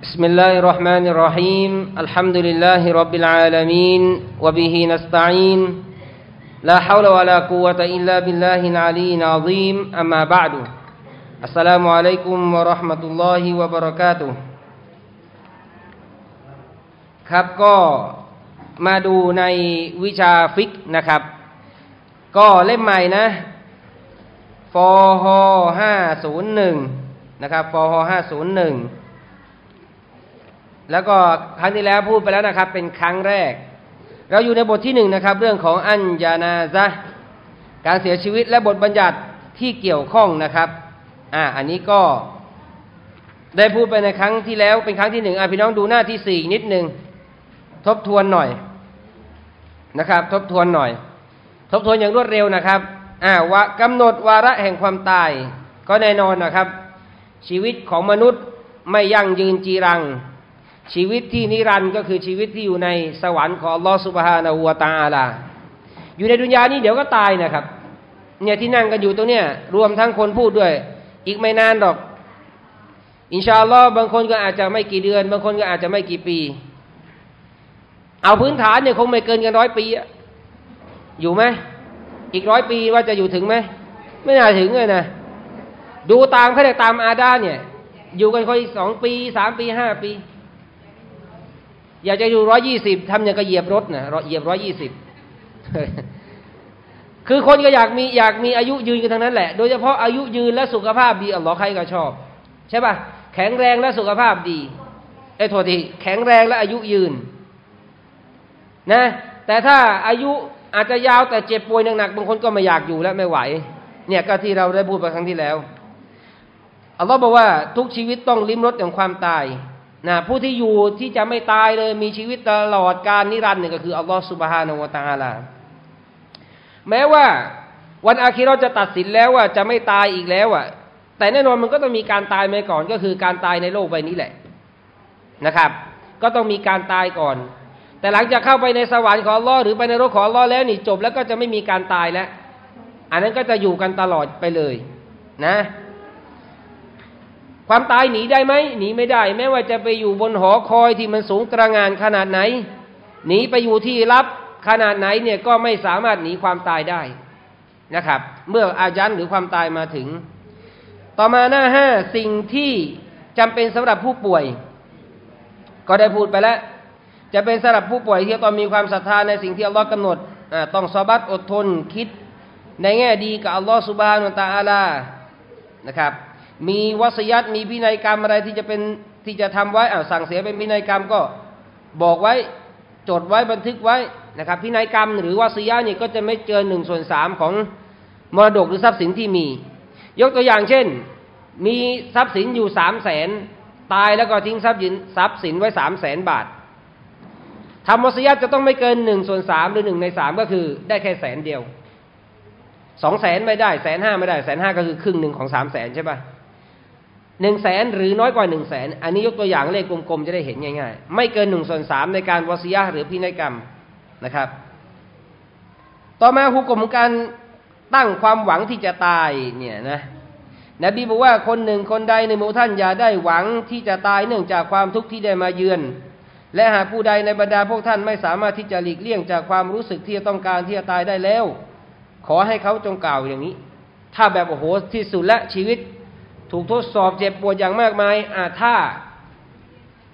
بسم الله الرحمن الرحيم الحمد لله رب العالمين وبه نستعين لا حول ولا قوة إلا بالله العلي العظيم أما بعد السلام عليكم ورحمة الله وبركاته ครับก็มาดูในวิชาฟิกนะครับ ก็เล่มใหม่นะฟอฮ501 นะครับฟอฮ501 แล้วก็ครั้งที่แล้วพูดไปแล้วนะครับ เป็นครั้งแรก เราอยู่ในบทที่หนึ่งนะครับ เรื่องของอัญญานาซะการเสียชีวิตและบทบัญญัติที่เกี่ยวข้องนะครับ อ่า อันนี้ก็ได้พูดไปในครั้งที่แล้วเป็นครั้งที่หนึ่งอะพี่น้องดูหน้าที่สี่นิดนึงทบทวนหน่อยนะครับ ทบทวนหน่อย ทบทวนอย่างรวดเร็วนะครับอ่าวะกำหนดวาระแห่งความตาย ก็แน่นอนนะครับ ชีวิตของมนุษย์ไม่ยั่งยืนจีรัง ชีวิตที่นิรันดร์ก็คือชีวิตที่อยู่ในสวรรค์ของลอสุบฮานาหัวตาลา อยู่ในดุนยานี้เดี๋ยวก็ตายนะครับ เนี่ยที่นั่งกันอยู่ตรงเนี้ยรวมทั้งคนพูดด้วย อีกไม่นานหรอก อินชาอัลลอฮ์บางคนก็อาจจะไม่กี่เดือน บางคนก็อาจจะไม่กี่ปี เอาพื้นฐานเนี่ยคงไม่เกินกันร้อยปีอะอยู่ไหมอีกร้อยปีว่าจะอยู่ถึงไหมไม่น่าถึงเลยนะดูตามเขาเรียกตามอาดาเนี่ย อยู่กันคนอีกสองปีสามปีห้าปี อยากจะอยู่ร้อยยี่สิบทำอย่างกระเหยียบรถนะเหยียบร้อยยี่สิบคือคนก็อยากมีอยากมีอายุยืนกันทั้งนั้นแหละ โดยเฉพาะอายุยืนและสุขภาพดีอัลลอฮ์ใครก็ชอบ ใช่ป่ะแข็งแรงและสุขภาพดีไอ้โทษทีแข็งแรงและอายุยืนนะแต่ถ้าอายุอาจจะยาวแต่เจ็บป่วยหนักๆบางคนก็ไม่อยากอยู่แล้วไม่ไหว เนี่ยก็ที่เราได้พูดไปครั้งที่แล้วอัลลอฮ์บอกว่าทุกชีวิตต้องลิ้มรสของความตาย นะผู้ที่อยู่ที่จะไม่ตายเลยมีชีวิตตลอดการนิรันดร์เนี่ยก็คืออัลลอฮ์สุบฮานาวะตาลาแม้ว่าวันอาคิเราจะตัดสินแล้วว่าจะไม่ตายอีกแล้วอะแต่แน่นอนมันก็ต้องมีการตายมาก่อนก็คือการตายในโลกใบนี้แหละนะครับ ก็ต้องมีการตายก่อน แต่หลังจากเข้าไปในสวรรค์ของอัลลอฮ์หรือไปในโลกของอัลลอฮ์แล้วนี่จบแล้วก็จะไม่มีการตายแล้ว อันนั้นก็จะอยู่กันตลอดไปเลยนะ ความตายหนีได้ไหมหนีไม่ได้ แม้ว่าจะไปอยู่บนหอคอยที่มันสูงตระงานขนาดไหน หนีไปอยู่ที่ลับขนาดไหนเนี่ยก็ไม่สามารถหนีความตายได้นะครับ เมื่ออายันหรือความตายมาถึง ต่อมาหน้าห้าสิ่งที่จำเป็นสำหรับผู้ป่วย ก็ได้พูดไปแล้ว จะเป็นสำหรับผู้ป่วยที่ต้องมีความศรัทธาในสิ่งที่อัลลอฮ์กำหนดต้องสบัดอดทนคิด ในแง่ดีกับอัลลอฮ์สุบฮานุตาอาลานะครับ มีวัสยัตมีพินัยกรรมอะไรที่จะเป็นที่จะทำไว้อ่าสั่งเสียเป็นพินัยกรรมก็บอกไว้จดไว้บันทึกไว้นะครับ พินัยกรรมหรือวาสยานี่ก็จะไม่เกินหนึ่งส่วนสามของมรดกหรือทรัพย์สินที่มี ยกตัวอย่างเช่น มีทรัพย์สินอยู่สามแสนตายแล้วก็ทิ้งทรัพย์สินทรัพย์สินไว้สามแสนบาททำวาสยาจะต้องไม่เกินหนึ่งส่วนสามหรือหนึ่งในสามก็คือได้แค่แสนเดียวสองแสนไม่ได้แสนห้าไม่ได้แสนห้าก็คือครึ่งหนึ่งของสามแสนใช่ปะ หนึ่งแสนหรือน้อยกว่าหนึ่งแสนอันนี้ยกตัวอย่างเลขกลมๆจะได้เห็นง่ายๆ ไม่เกินหนึ่งส่วนสามในการวาสยาหรือพินัยกรรมนะครับ ต่อมาหุกกลมของการตั้งความหวังที่จะตายเนี่ยนะนบีบอกว่าคนหนึ่งคนใดในหมู่ท่านอย่าได้หวังที่จะตายเนื่องจากความทุกข์ที่ได้มาเยือน และหากผู้ใดในบรรดาพวกท่านไม่สามารถที่จะหลีกเลี่ยงจากความรู้สึกที่จะต้องการที่จะตายได้แล้ว ขอให้เขาจงกล่าวอย่างนี้ ถ้าแบบโอ้โหที่สุดและชีวิต ถูกทดสอบเจ็บปวดอย่างมากมายอ่าถ้า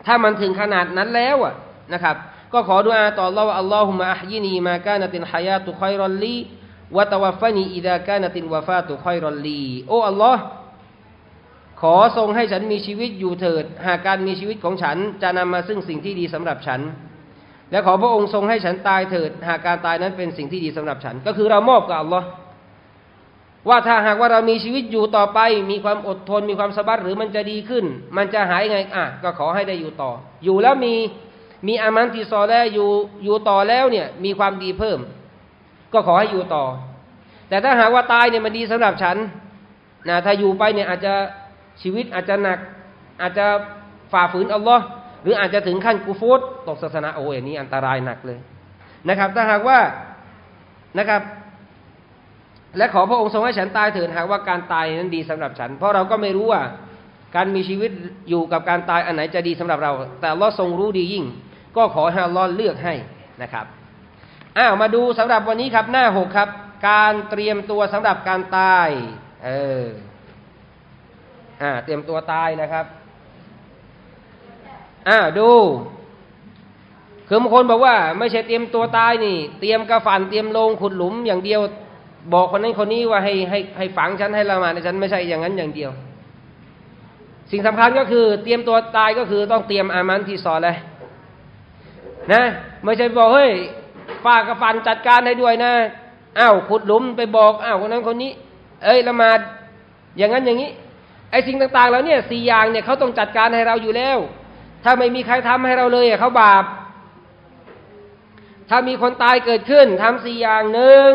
ถ้ามันถึงขนาดนั้นแล้วอะนะครับ ก็ขอดุอาต่อเราอัลลอฮุมะอัฮยินีมากานตินฮายาตุคอยรอลลีวะตวฟานีอิดากานตินวะฟาตุคอยรอลลีโอ้อัลลอฮ์ขอทรงให้ฉันมีชีวิตอยู่เถิด หากการมีชีวิตของฉันจะนำมาซึ่งสิ่งที่ดีสำหรับฉัน และขอพระองค์ทรงให้ฉันตายเถิด หากการตายนั้นเป็นสิ่งที่ดีสำหรับฉัน ก็คือเรามอบกับอัลลอฮ์ ว่าถ้าหากว่าเรามีชีวิตอยู่ต่อไป มีความอดทนมีความสบัดหรือมันจะดีขึ้น มันจะหายไงอะก็ขอให้ได้อยู่ต่อ อยู่แล้วมีมีอามันติซอแล้วอยู่อยู่ต่อแล้วเนี่ยมีความดีเพิ่ม ก็ขอให้อยู่ต่อ แต่ถ้าหากว่าตายเนี่ยมันดีสำหรับฉันนะถ้าอยู่ไปเนี่ยอาจจะชีวิตอาจจะหนัก อาจจะฝ่าฝืนอัลลอฮ์หรืออาจจะถึงขั้นกูฟูดตกศาสนาโอ้ยนี้อันตรายหนักเลยนะครับ ถ้าหากว่านะครับ และขอพระองค์ทรงให้ฉันตายเถิดหากว่าการตายนั้นดีสำหรับฉัน เพราะเราก็ไม่รู้ว่าการมีชีวิตอยู่กับการตายอันไหนจะดีสำหรับเรา แต่ลอทรงรู้ดียิ่ง ก็ขอให้ลอเลือกให้นะครับอ้าวมาดูสำหรับวันนี้ครับหน้าหกครับ การเตรียมตัวสำหรับการตายเอออ่าเตรียมตัวตายนะครับอ้าวดูคือบางคนบอกว่า ไม่ใช่เตรียมตัวตายนี่ เตรียมกระฝันเตรียมลงขุดหลุมอย่างเดียว บอกคนนั้นคนนี้ว่าให้ให้ให้ฝังฉันให้ละหมาดฉันไม่ใช่อย่างนั้นอย่างเดียว สิ่งสำคัญก็คือเตรียมตัวตายก็คือต้องเตรียมอามันที่สอนเลยนะไม่ใช่บอกเฮ้ยป้ากระฟันจัดการให้ด้วยนะอ้าวขุดหลุมไปบอกอ้าวคนนั้นคนนี้ เอ้ยละหมาดอย่างนั้นอย่างนี้ไอ้สิ่งต่างๆแล้วเนี่ยสี่อย่างเนี่ยเขาต้องจัดการให้เราอยู่แล้ว ถ้าไม่มีใครทำให้เราเลยเขาบาปถ้ามีคนตายเกิดขึ้นทำสี่อย่างหนึ่ง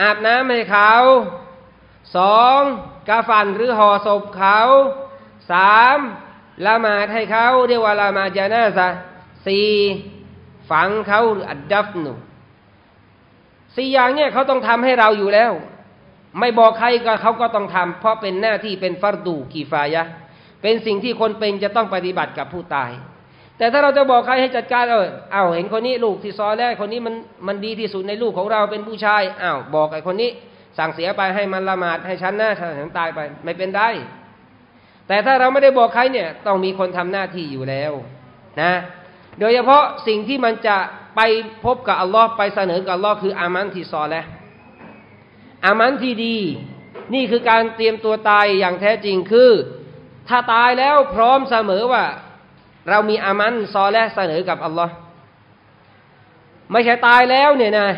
อาบน้ำให้เขาสองกาฟันหรือห่อศพเขาสามละหมาดให้เขาเรียกว่าละหมาดจานาซะสี่ฝังเขาหรืออัดดัฟนุสี่อย่างเนี่ยเขาต้องทำให้เราอยู่แล้ว ไม่บอกใครก็เขาก็ต้องทำเพราะเป็นหน้าที่เป็นฟัรดูกีฟายะ เป็นสิ่งที่คนเป็นจะต้องปฏิบัติกับผู้ตาย แต่ถ้าเราจะบอกใครให้จัดการเออเอาเห็นคนนี้ลูกที่ซอแล้วคนนี้มันมันดีที่สุดในลูกของเราเป็นผู้ชายอ้าวบอกไอ้คนนี้ สั่งเสียไปให้มันละหมาดให้ฉันนะฉันตายไป ไม่เป็นได้แต่ถ้าเราไม่ได้บอกใครเนี่ยต้องมีคนทำหน้าที่อยู่แล้วนะ โดยเฉพาะสิ่งที่มันจะไปพบกับอัลลอฮ์ไปเสนอกับอัลลอฮ์คืออามันที่ซอแล้วอามันที่ดี นี่คือการเตรียมตัวตายอย่างแท้จริงคือ ถ้าตายแล้วพร้อมเสมอว่า เรามีอามันซอและเสนอกับอัลลอฮ์ไม่ใช่ตายแล้วเนี่ยนะ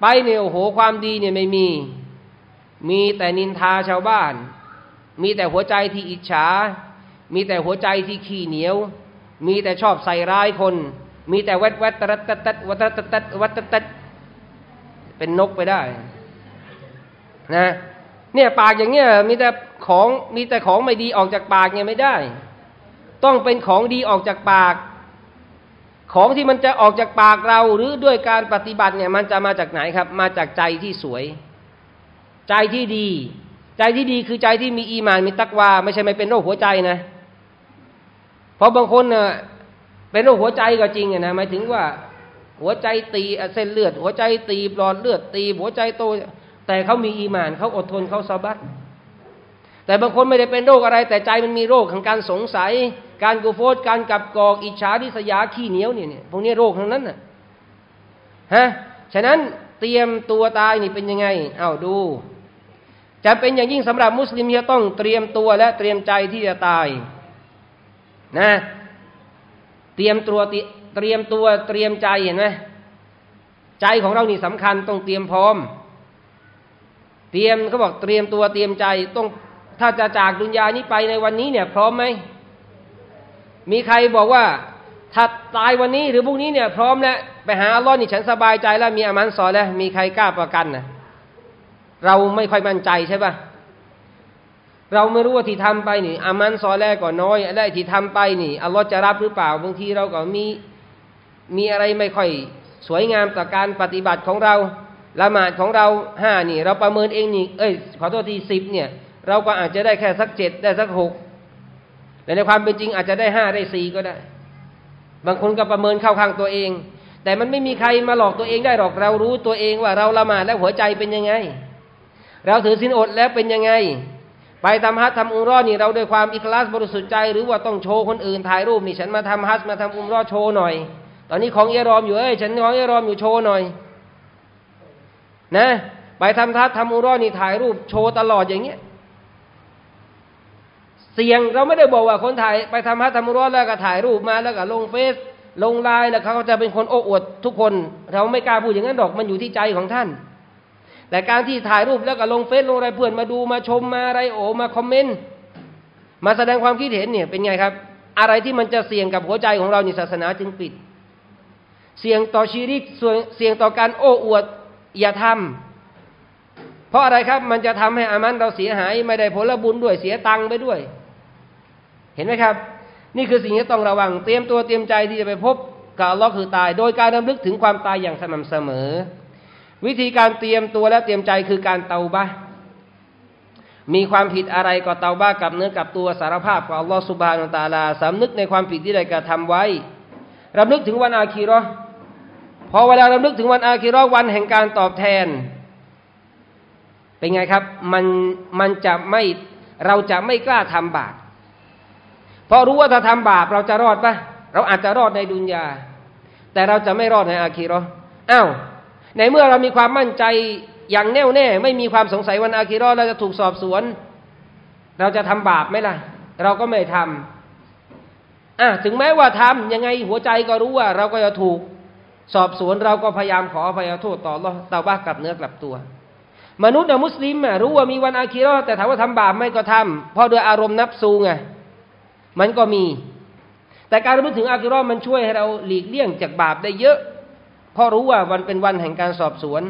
ไปเนี่ยโอ้โหความดีเนี่ยไม่มี มีแต่นินทาชาวบ้าน มีแต่หัวใจที่อิจฉา มีแต่หัวใจที่ขี้เหนียว มีแต่ชอบใส่ร้ายคน มีแต่แวัดวัดตรัตตัดวัตตัดวัตตัดเป็นนกไปได้ นะ เนี่ยปากอย่างเงี้ยมีแต่ของมีแต่ของไม่ดีออกจากปากเนี่ยไม่ได้ ต้องเป็นของดีออกจากปาก ของที่มันจะออกจากปากเราหรือด้วยการปฏิบัติเนี่ยมันจะมาจากไหนครับ มาจากใจที่สวย ใจที่ดี ใจที่ดีคือใจที่มีอีมานมีตักวาไม่ใช่ไม่เป็นโรคหัวใจนะ เพราะบางคนเนี่ยเป็นโรคหัวใจก็จริงนะหมายถึงว่าหัวใจตีเส้นเลือด หัวใจตีปลอดเลือดตีหัวใจโต แต่เขามีอีมานเขาอดทนเขาสบัดแต่บางคนไม่ได้เป็นโรคอะไร แต่ใจมันมีโรคของการสงสัย การกูโฟดการกับกอกอิจฉาทิษยาขี้เหนียวเนี่ยพวกนี้โรคทั้งนั้นน่ะฮะฉะนั้นเตรียมตัวตายนี่เป็นยังไงเอาดู จะเป็นอย่างยิ่งสำหรับมุสลิมจะต้องเตรียมตัวและเตรียมใจที่จะตาย นะ เตรียมตัวเตรียมตัวเตรียมใจเห็นไหมใจของเรานี่สำคัญต้องเตรียมพร้อม เตรียมเขาบอกเตรียมตัวเตรียมใจต้องถ้าจะจากดุนยานี้ไปในวันนี้เนี่ย พร้อมไหม มีใครบอกว่าถ้าตายวันนี้หรือพรุ่งนี้เนี่ยพร้อมแล้วไปหาอัลลอฮ์นี่ฉันสบายใจแล้วมีอามันสอแล้วมีใครกล้าประกันนะเราไม่ค่อยมั่นใจใช่ปะเราไม่รู้ว่าที่ทำไปนี่อามันซอแรกก่อนน้อยอะที่ทำไปนี่อัลลอฮ์จะรับหรือเปล่าบางทีเราก็มีมีอะไรไม่ค่อยสวยงามต่อการปฏิบัติของเราละหมาดของเราห้านี่ เราประเมินเองนี่เอ้ยขอโทษทีสิบเนี่ย เราก็อาจจะได้แค่สักเจ็ดได้สักหก แต่ในความเป็นจริงอาจจะได้ห้าได้สี่ก็ได้ บางคนก็ประเมินเข้าข้างตัวเอง แต่มันไม่มีใครมาหลอกตัวเองได้หรอกเรารู้ตัวเองว่าเราละหมาดแล้วหัวใจเป็นยังไง เราถือสินอดแล้วเป็นยังไง ไปทำฮัททำอุมรอนี่เราด้วยความอิคลาสบริสุทธิ์ใจ หรือว่าต้องโชว์คนอื่นถ่ายรูปนี่ฉันมาทำฮัทมาทำอุมรอโชว์หน่อย ตอนนี้ของเอรอมอยู่เอ้ยฉันของเอรอมอยู่โชว์หน่อย นะ ไปทำทัศทำอุมรอนี่ถ่ายรูปโชว์ตลอดอย่างเงี้ย เสี่ยงเราไม่ได้บอกว่าคนถ่ายไปทำฮัททำร้อนแล้วก็ถ่ายรูปมาแล้วก็ลงเฟซลงไลน์แล้วเขาจะเป็นคนโอ้อวดทุกคน เราไม่กล้าพูดอย่างนั้นดอกมันอยู่ที่ใจของท่าน แต่การที่ถ่ายรูปแล้วก็ลงเฟซลงอะไรเพื่อนมาดูมาชมมาอะไรโอมาคอมเมนต์มาแสดงความคิดเห็นเนี่ยเป็นไงครับ อะไรที่มันจะเสี่ยงกับหัวใจของเราในศาสนาจึงปิด เสี่ยงต่อชีริกเสี่ยงต่อการโอ้อวดอย่าทำเพราะอะไรครับมันจะทำให้อามันเราเสียหายไม่ได้ผลบุญด้วยเสียตังค์ไปด้วย เห็นไหมครับ นี่คือสิ่งที่ต้องระวัง เตรียมตัวเตรียมใจที่จะไปพบกับอัลลอฮ์คือตาย โดยการรำลึกถึงความตายอย่างสม่ำเสมอ วิธีการเตรียมตัวและเตรียมใจคือการเตาบะมีความผิดอะไรก็เตาบ้ากับเนื้อกับตัวสารภาพกับอัลลอฮฺสุบฮานุตาลาสำนึกในความผิดที่ได้กระทำไว้รำลึกถึงวันอาคีรอพอเวลารำลึกถึงวันอาคีรอวันแห่งการตอบแทน เป็นไงครับ มันมันจะไม่เราจะไม่กล้าทำบาป เพราะรู้ว่าถ้าทำบาปเราจะรอดปะเราอาจจะรอดในดุนยา แต่เราจะไม่รอดในอาคีรออ้าวในเมื่อเรามีความมั่นใจอย่างแน่วแน่ ไม่มีความสงสัยวันอาคีรอเราจะถูกสอบสวน เราจะทำบาปไหมล่ะ เราก็ไม่ทำอะถึงแม้ว่าทำยังไงหัวใจก็รู้ว่า เราก็จะถูกสอบสวนเราก็พยายามขออภัยโทษต่อรอเตาบ้ากลับเนื้อกลับตัว มนุษย์นะมุสลิมรู้ว่ามีวันอาคีรอแต่ถามว่าทำบาปไม่ก็ทำเพราะโดยอารมณ์นับซูไง มันก็มี แต่การรู้ถึงอาคิรอมันช่วยให้เราหลีกเลี่ยงจากบาปได้เยอะ เพราะรู้ว่าวันเป็นวันแห่งการสอบสวน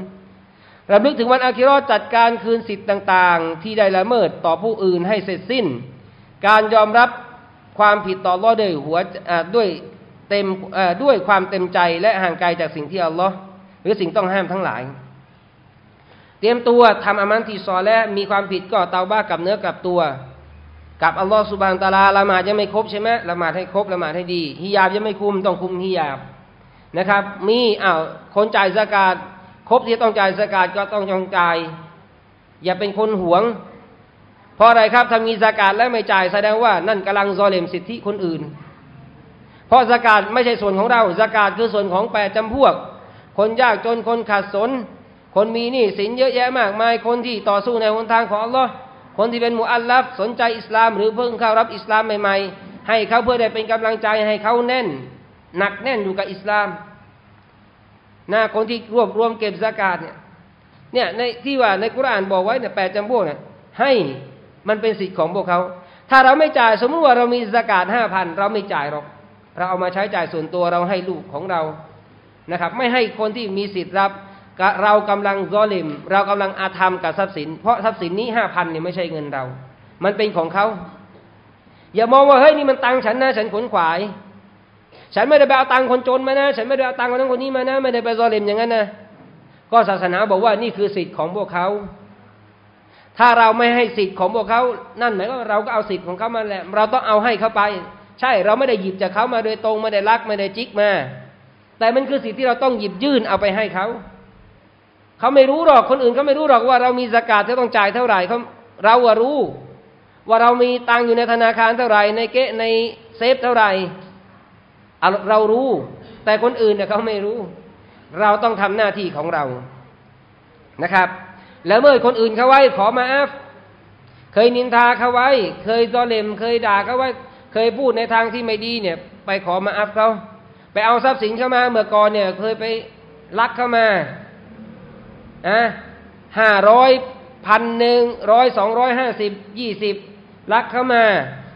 รำลึกถึงวันอาคิรอจัดการคืนสิทธิ์ต่างๆ ที่ได้ละเมิดต่อผู้อื่นให้เสร็จสิ้น การยอมรับความผิดต่อรอด้วยหัวด้วยเต็มด้วยความเต็มใจและห่างไกลจากสิ่งที่อัลลอฮ์หรือสิ่งต้องห้ามทั้งหลาย เตรียมตัวทำอามันที่ซอและมีความผิดก็เตาบ้ากับเนื้อกับตัว กับอัลลอฮ์สุบานตาลาละหมาดยังไม่ครบใช่ไหมละหมาดให้ครบละหมาดให้ดีฮิยาบยังไม่คุมต้องคุมฮิยาบนะครับ มีอ้าวคนจ่ายสกาดครบที่ต้องจ่ายสกาดก็ต้องจองจ่าย อย่าเป็นคนหวง เพราะอะไรครับถ้ามีสกาดแล้วไม่จ่ายแสดงว่านั่นกำลังซอเลมสิทธิคนอื่น เพราะสกาดไม่ใช่ส่วนของเราสกาดคือส่วนของแปดจำพวก คนยากจนคนขาดสน คนมีหนี้สินเยอะแยะมากมายคนที่ต่อสู้ในหนทางของอัลลอฮ์ คนที่เป็นมุอัลลัฟสนใจอิสลาม หรือเพิ่งเข้ารับอิสลามใหม่ๆ ให้เขาเพื่อได้เป็นกำลังใจให้เขาแน่น หนักแน่นอยู่กับอิสลามนะคนที่รวบรวมเก็บสกาดเนี่ยเนี่ยในที่ว่าในกุรานบอกไว้เนี่ยแปดจำพวกเนี่ยให้มันเป็นสิทธิ์ของพวกเขา ถ้าเราไม่จ่ายสมมติว่าเรามีสกาดห้าพันเราไม่จ่ายหรอก เราเอามาใช้จ่ายส่วนตัวเราให้ลูกของเรานะครับ ไม่ให้คนที่มีสิทธิ์รับ เรากำลังซอลิม เรากำลังอาธรรมกับทรัพย์สิน เพราะทรัพย์สินนี้ห้าพันเนี่ยไม่ใช่เงินเรา มันเป็นของเขาอย่ามองว่าเฮ้ยนี่มันตังฉันนะฉันขนขวาย ฉันไม่ได้ไปเอาตังคนจนมานะ ฉันไม่ได้เอาตังคนนั้นคนนี้มานะ ไม่ได้ไปซอลิมอย่างนั้นนะก็ศาสนาบอกว่านี่คือสิทธิ์ของพวกเขาถ้าเราไม่ให้สิทธิ์ของพวกเขา นั่นหมายว่าเราก็เอาสิทธิ์ของเขามาแหละ เราต้องเอาให้เขาไป ใช่ เราไม่ได้หยิบจากเขามาโดยตรง ไม่ได้ลัก ไม่ได้จิกมา แต่มันคือสิทธิ์ที่เราต้องหยิบยื่นเอาไปให้เขา เขาไม่รู้หรอกคนอื่นเขาไม่รู้หรอกว่าเรามีซะกาตที่ต้องจ่ายเท่าไหร่เขาเราอะรู้ ว่าเรามีตังอยู่ในธนาคารเท่าไหร่ในเกะในเซฟเท่าไหร่เรารู้ แต่คนอื่นเนี่ยเขาไม่รู้ เราต้องทำหน้าที่ของเรานะครับ แล้วเมื่อคนอื่นเขาไว้ขอมาอัฟเคยนินทาเขาไว้ เคยซอเลมเคยด่าเขาไว้ เคยพูดในทางที่ไม่ดีเนี่ย ไปขอมาอัฟเขาไปเอาทรัพย์สินเข้ามาเมื่อก่อนเนี่ย เคยไปลักเข้ามา อะห้าร้อยพันหนึ่งร้อยสองร้อยห้าสิบยี่สิบลักเข้ามา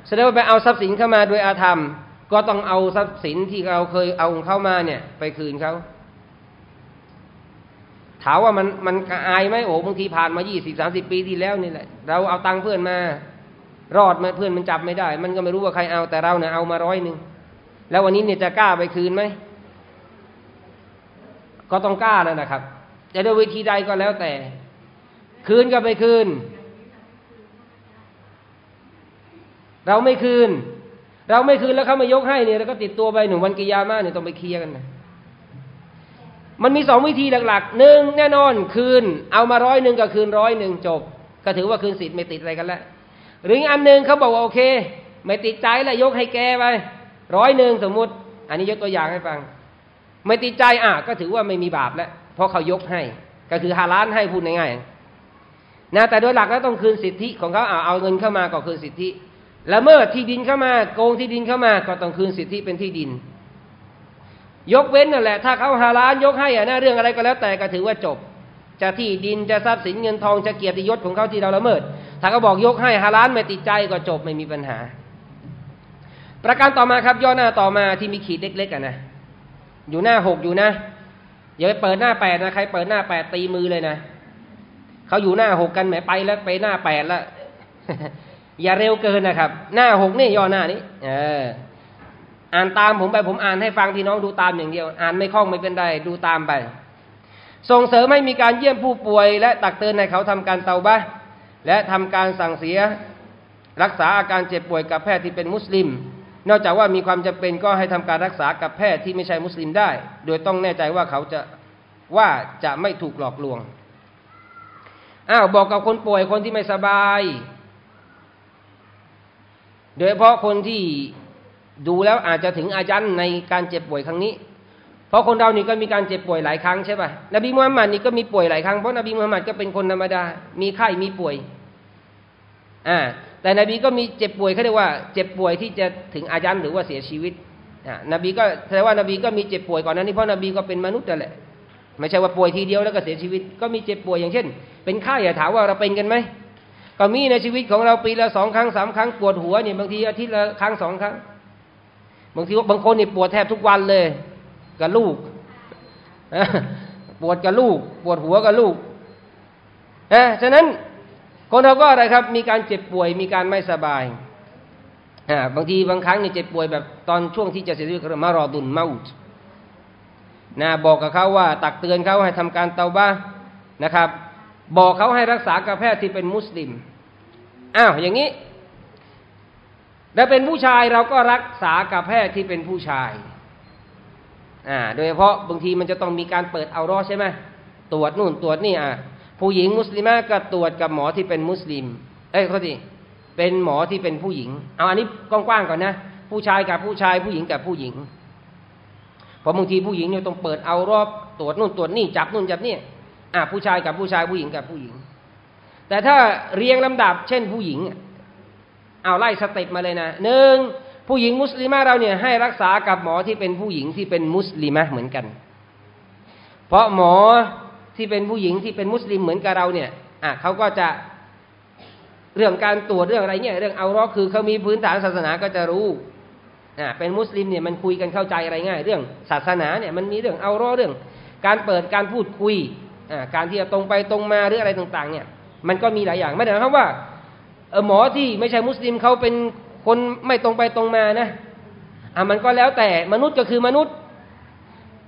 แสดงว่าไปเอาทรัพย์สินเข้ามาโดยอาธรรม ก็ต้องเอาทรัพย์สินที่เราเคยเอาเข้ามาเนี่ย ไปคืนเขาถามว่ามันมันอายไหมโอ้บางทีผ่านมายี่สิบสามสิบปีที่แล้วนี่แหละ เราเอาตังค์เพื่อนมา รอดไหมเพื่อนมันจับไม่ได้ มันก็ไม่รู้ว่าใครเอาแต่เราเนี่ยเอามาร้อยหนึ่งแล้ววันนี้เนี่ยจะกล้าไปคืนไหมก็ต้องกล้าแล้วนะครับ จะด้วยวิธีใดก็แล้วแต่ คืนก็ไปคืน เราไม่คืน เราไม่คืนแล้วเขามายกให้เนี่ยเราก็ติดตัวไปหนึ่งวันกิยามาเนี่ยต้องไปเคลียร์กันนะมันมีสองวิธีหลักๆหนึ่งแน่นอนคืน เอามาร้อยหนึ่งก็คืนร้อยหนึ่งจบ ก็ถือว่าคืนสิทธิ์ไม่ติดอะไรกันแล้วหรืออันหนึ่งเขาบอกว่าโอเค ไม่ติดใจแล้วยกให้แกไปร้อยหนึ่งสมมุติ อันนี้ยกตัวอย่างให้ฟัง ไม่ติดใจอะก็ถือว่าไม่มีบาปแล้ว เพราะเขายกให้ ก็คือฮาล้านให้พูดง่ายๆนะแต่โดยหลักแล้วต้องคืนสิทธิของเขาเอาเอาเงินเข้ามาก็คืนสิทธิแล้วเมื่อที่ดินเข้ามาโกงที่ดินเข้ามาก็ต้องคืนสิทธิเป็นที่ดิน ยกเว้นนั่นแหละถ้าเขาฮาล้านยกให้อะนะเรื่องอะไรก็แล้วแต่ก็ถือว่าจบจะที่ดินจะทรัพย์สินเงินทองจะเกียรติยศของเขาที่เราละเมิด ถ้าเขาบอกยกให้ฮาล้านไม่ติดใจก็จบไม่มีปัญหา ประการต่อมาครับย่อหน้าต่อมาที่มีขีดเล็กๆอะนะอยู่หน้าหกอยู่นะ อย่าไปเปิดหน้าแปดนะใครเปิดหน้าแปดตีมือเลยนะเขาอยู่หน้าหกกันแหมไปแล้วไปหน้าแปดแล้วอย่าเร็วเกินนะครับ หน้าหกนี่ย่อหน้านี้ เออ อ่านตามผมไปผมอ่านให้ฟังพี่น้องดูตามอย่างเดียว อ่านไม่คล่องไม่เป็นไรดูตามไป ส่งเสริมให้มีการเยี่ยมผู้ป่วย และตักเตือนให้เขาทำการเตาบ้าและทำการสั่งเสีย รักษาอาการเจ็บป่วยกับแพทย์ที่เป็นมุสลิม นอกจากว่ามีความจำเป็นก็ให้ทำการรักษากับแพทย์ที่ไม่ใช่มุสลิมได้ โดยต้องแน่ใจว่าเขาจะว่าจะไม่ถูกหลอกลวง อ้าวบอกกับคนป่วยคนที่ไม่สบาย โดยเฉพาะคนที่ดูแล้วอาจจะถึงอาจันในการเจ็บป่วยครั้งนี้ เพราะคนเรานี่ก็มีการเจ็บป่วยหลายครั้งใช่ป่ะ นบีมุฮัมมัดนี่ก็มีป่วยหลายครั้ง เพราะนบีมุฮัมมัดก็เป็นคนธรรมดา มีไข้ มีป่วย อ่า แต่นบีก็มีเจ็บป่วยเขาเรียกว่าเจ็บป่วยที่จะถึงอาจันหรือว่าเสียชีวิตนบีก็แสดงว่านบีก็มีเจ็บป่วยก่อนนั้นนี่เพราะนบีก็เป็นมนุษย์นั่นแหละ ไม่ใช่ว่าป่วยทีเดียวแล้วก็เสียชีวิต ก็มีเจ็บป่วยอย่างเช่น เป็นไข้อย่าถามว่าเราเป็นกันไหมก็มีในชีวิตของเราปีละสองครั้งสามครั้งปวดหัวเนี่ยบางทีอาทิตย์ละครั้งสองครั้ง บางทีบางคนเนี่ปวดแทบทุกวันเลยกับลูกปวดกับลูก ปวดหัวกับลูกนะฉะนั้น คนเราก็อะไรครับ มีการเจ็บป่วยมีการไม่สบายอ่าบางทีบางครั้งเนี่ยเจ็บป่วยแบบตอนช่วงที่จะเสียชีวิตมารอดุนมาอุดนะบอกกับเขาว่าตักเตือนเขาให้ทำการเตาบ้านะครับ บอกเขาให้รักษากับแพทย์ที่เป็นมุสลิมอ้าวอย่างนี้และเป็นผู้ชายเราก็รักษากับแพทย์ที่เป็นผู้ชายอ่าโดยเฉพาะบางทีมันจะต้องมีการเปิดเอารอใช่ไหมตรวจนู่นตรวจนี่อะ ผู้หญิงมุสลิมก็ตรวจกับหมอที่เป็นมุสลิม เอ้ยเขาดิเป็นหมอที่เป็นผู้หญิง เอาอันนี้กว้างๆก่อนนะ ผู้ชายกับผู้ชายผู้หญิงกับผู้หญิงเพราะบางทีผู้หญิงเนี่ยต้องเปิดเอารอบตรวจนู่นตรวจนี่จับนู่นจับนี่อ่าผู้ชายกับผู้ชายผู้หญิงกับผู้หญิง แต่ถ้าเรียงลำดับ เช่นผู้หญิง เอาไล่สเต็ปมาเลยนะหนึ่งผู้หญิงมุสลิมะเราเนี่ยให้รักษากับหมอที่เป็นผู้หญิงที่เป็นมุสลิมะเหมือนกัน เพราะหมอ ที่เป็นผู้หญิงที่เป็นมุสลิมเหมือนกับเราเนี่ยอะเขาก็จะเรื่องการตรวจเรื่องอะไรเนี่ยเรื่องเอารอคือเขามีพื้นฐานศาสนาก็จะรู้อะเป็นมุสลิมเนี่ยมันคุยกันเข้าใจอะไรง่าย เรื่องศาสนาเนี่ยมันมีเรื่องเอารอเรื่อง การเปิดการพูดคุยอ่าการที่จะตรงไปตรงมาหรืออะไรต่างๆ เนี่ย มันก็มีหลายอย่างไม่ได้หมายความว่าหมอที่ไม่ใช่มุสลิมเขาเป็นคนไม่ตรงไปตรงมานะอะมันก็แล้วแต่มนุษย์ก็คือมนุษย์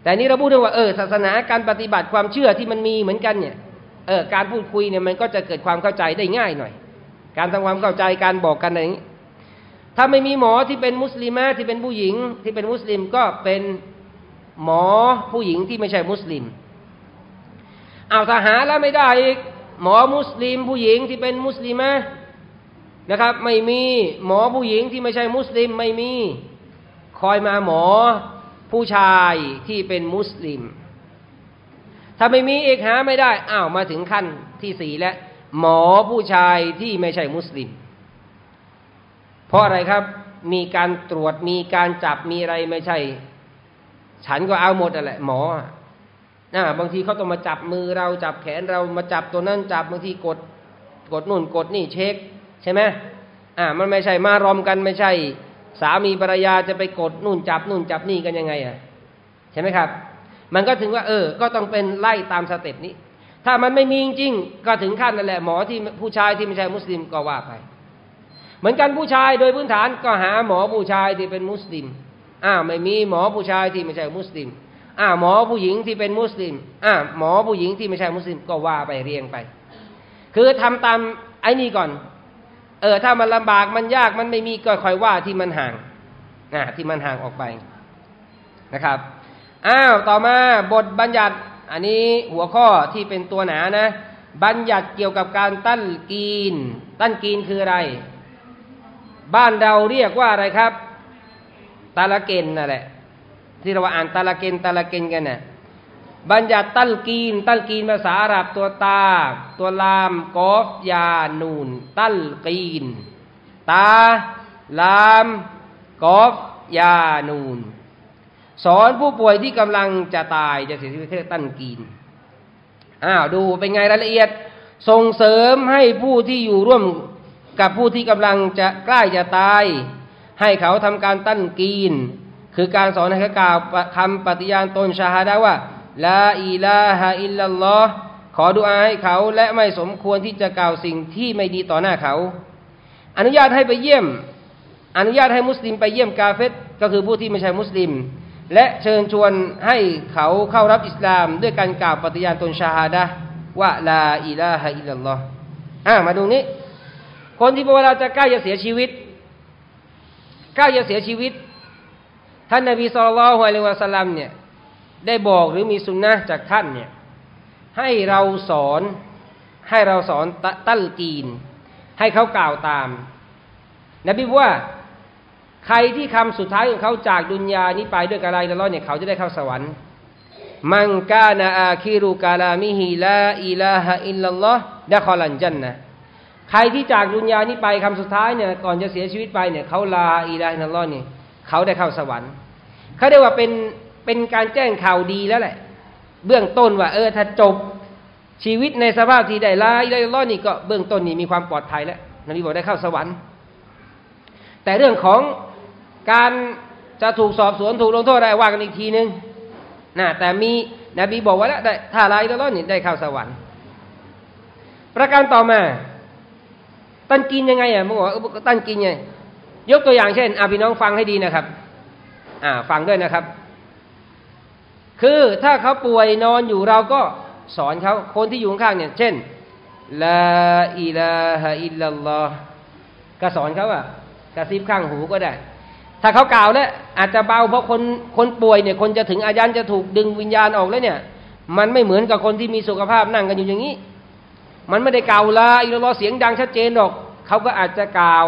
แต่นี่เราพูดถึงว่าเออศาสนาการปฏิบัติความเชื่อที่มันมีเหมือนกันเนี่ยเออการพูดคุยเนี่ยมันก็จะเกิดความเข้าใจได้ง่ายหน่อย การทำความเข้าใจการบอกกันอะไรอย่างนี้ถ้าไม่มีหมอที่เป็นมุสลิมที่เป็นผู้หญิงที่เป็นมุสลิมก็เป็นหมอผู้หญิงที่ไม่ใช่มุสลิมเอาทหารแล้วไม่ได้อีกหมอมุสลิม ผู้หญิงที่เป็นมุสลิมนะครับ ไม่มีหมอผู้หญิงที่ไม่ใช่มุสลิมไม่มี คอยมาหมอ ผู้ชายที่เป็นมุสลิม ถ้าไม่มีเอกหาไม่ได้อ้าวมาถึงขั้นที่สี่แล้วหมอผู้ชายที่ไม่ใช่มุสลิม เพราะอะไรครับ มีการตรวจมีการจับมีอะไรไม่ใช่ ฉันก็เอาหมดอะไรหมอนะบางทีเขาต้องมาจับมือเราจับแขนเรามาจับตัวนั้นจับบางทีกด กดนู่นกดนี่เช็ค ใช่ไหมอ่ามันไม่ใช่มารอมกันไม่ใช่ สามีภรรยาจะไปกดนู่นจับนู่นจับนี่กันยังไงอะใช่ไหมครับ มันก็ถึงว่า เออ ก็ต้องเป็นไล่ตามสเต็ปนี้ ถ้ามันไม่มีจริงก็ถึงขั้นนั่นแหละหมอที่ผู้ชายที่ไม่ใช่มุสลิมก็ว่าไป เหมือนกันผู้ชายโดยพื้นฐานก็หาหมอผู้ชายที่เป็นมุสลิมอ่าไม่มีหมอผู้ชายที่ไม่ใช่มุสลิมอ่าหมอผู้หญิงที่เป็นมุสลิมอ่าหมอผู้หญิงที่ไม่ใช่มุสลิมก็ว่าไปเรียงไป คือทำตามไอ้นี่ก่อน เออถ้ามันลำบากมันยากมันไม่มีก็คอยว่าที่มันห่างนะที่มันห่างออกไปนะครับอ้าวต่อมาบทบัญญัติอันนี้หัวข้อที่เป็นตัวหนานะ บัญญัติเกี่ยวกับการตั้นกีน ตั้นกีนคืออะไร บ้านเราเรียกว่าอะไรครับตาละเกนนั่นแหละ ที่เราอ่านตาละเกนตาละเกนกันนะ่ะ บัญญัติตัลกีน ตัลกีนภาษาอาหรับตัวตา ตัวลามกอฟยานูน ตัลกีน ตา ลามกอฟยานูน สอนผู้ป่วยที่กำลังจะตายจะเสียชีวิตเรียกตัลกีนอ้าวดูเป็นไงรายละเอียด ส่งเสริมให้ผู้ที่อยู่ร่วมกับผู้ที่กำลังจะใกล้จะตาย ให้เขาทำการตั้นกีน คือการสอนให้เขากล่าวคำปฏิญาณตนชาฮาดาว่า ลาอิลาฮะอิลลัลลอฮ์ขอดุอาให้เขาและไม่สมควรที่จะกล่าวสิ่งที่ไม่ดีต่อหน้าเขา อนุญาตให้ไปเยี่ยม อนุญาตให้มุสลิมไปเยี่ยมกาเฟตก็คือผู้ที่ไม่ใช่มุสลิม และเชิญชวนให้เขาเข้ารับอิสลาม ด้วยการกล่าวปฏิญาณตนชาฮาดะว่าลาอิลาฮะอิลลัลลอฮ์อ่ามาดูนี้ คนที่เวลาจะใกล้จะเสียชีวิตใกล้จะเสียชีวิต ท่านนบีสุลต่านฮุอะลัยวะสัลลัมเนี่ย ได้บอกหรือมีสุนนะจากท่านเนี่ยให้เราสอนให้เราสอนตัลกีน ให้เขากล่าวตาม นบีว่าใครที่คำสุดท้ายของเขาจากดุนยานี้ไปด้วยอะไรแล้วเนี่ยเขาจะได้เข้าสวรรค์من كان آخر كلامه لا إله إلا الله دخل الجنةใครที่จากดุนยานี้ไปคำสุดท้ายเนี่ยก่อนจะเสียชีวิตไปเนี่ยเขา لا إله إلا الله เนี่ยเขาได้เข้าสวรรค์เขาเรียกว่าเป็น เป็นการแจ้งข่าวดีแล้วแหละ เบื้องต้นว่า เออ ถ้าจบชีวิตในสภาพที่ได้ لا إله إلا الله นี่ก็เบื้องต้นนี่มีความปลอดภัยแล้วนบีบอกได้เข้าสวรรค์ แต่เรื่องของการจะถูกสอบสวนถูกลงโทษอะไรว่ากันอีกทีนึงนะแต่มีนบีบอกว่าแล้วได้ถ้าลายแล้วนี่ได้เข้าสวรรค์ ประการต่อมาตันกินยังไงอะมึงบอกว่าตันกินยังยกตัวอย่างเช่นอาพี่น้องฟังให้ดีนะครับ อ่าฟังด้วยนะครับ คือถ้าเขาป่วยนอนอยู่เราก็สอนเขาคนที่อยู่ข้างเนี่ย เช่นลาอิลาฮะอิลลัลลอฮ์ก็สอนเขาอะกระซิบข้างหูก็ได้ ถ้าเขากล่าวแล้วอาจจะเบาเพราะคนคนป่วยเนี่ย คนจะถึงอายันจะถูกดึงวิญญาณออกแล้วเนี่ย มันไม่เหมือนกับคนที่มีสุขภาพนั่งกันอยู่อย่างนี้ มันไม่ได้กล่าวละอิรอเสียงดังชัดเจนหรอกเขาก็อาจจะกล่าว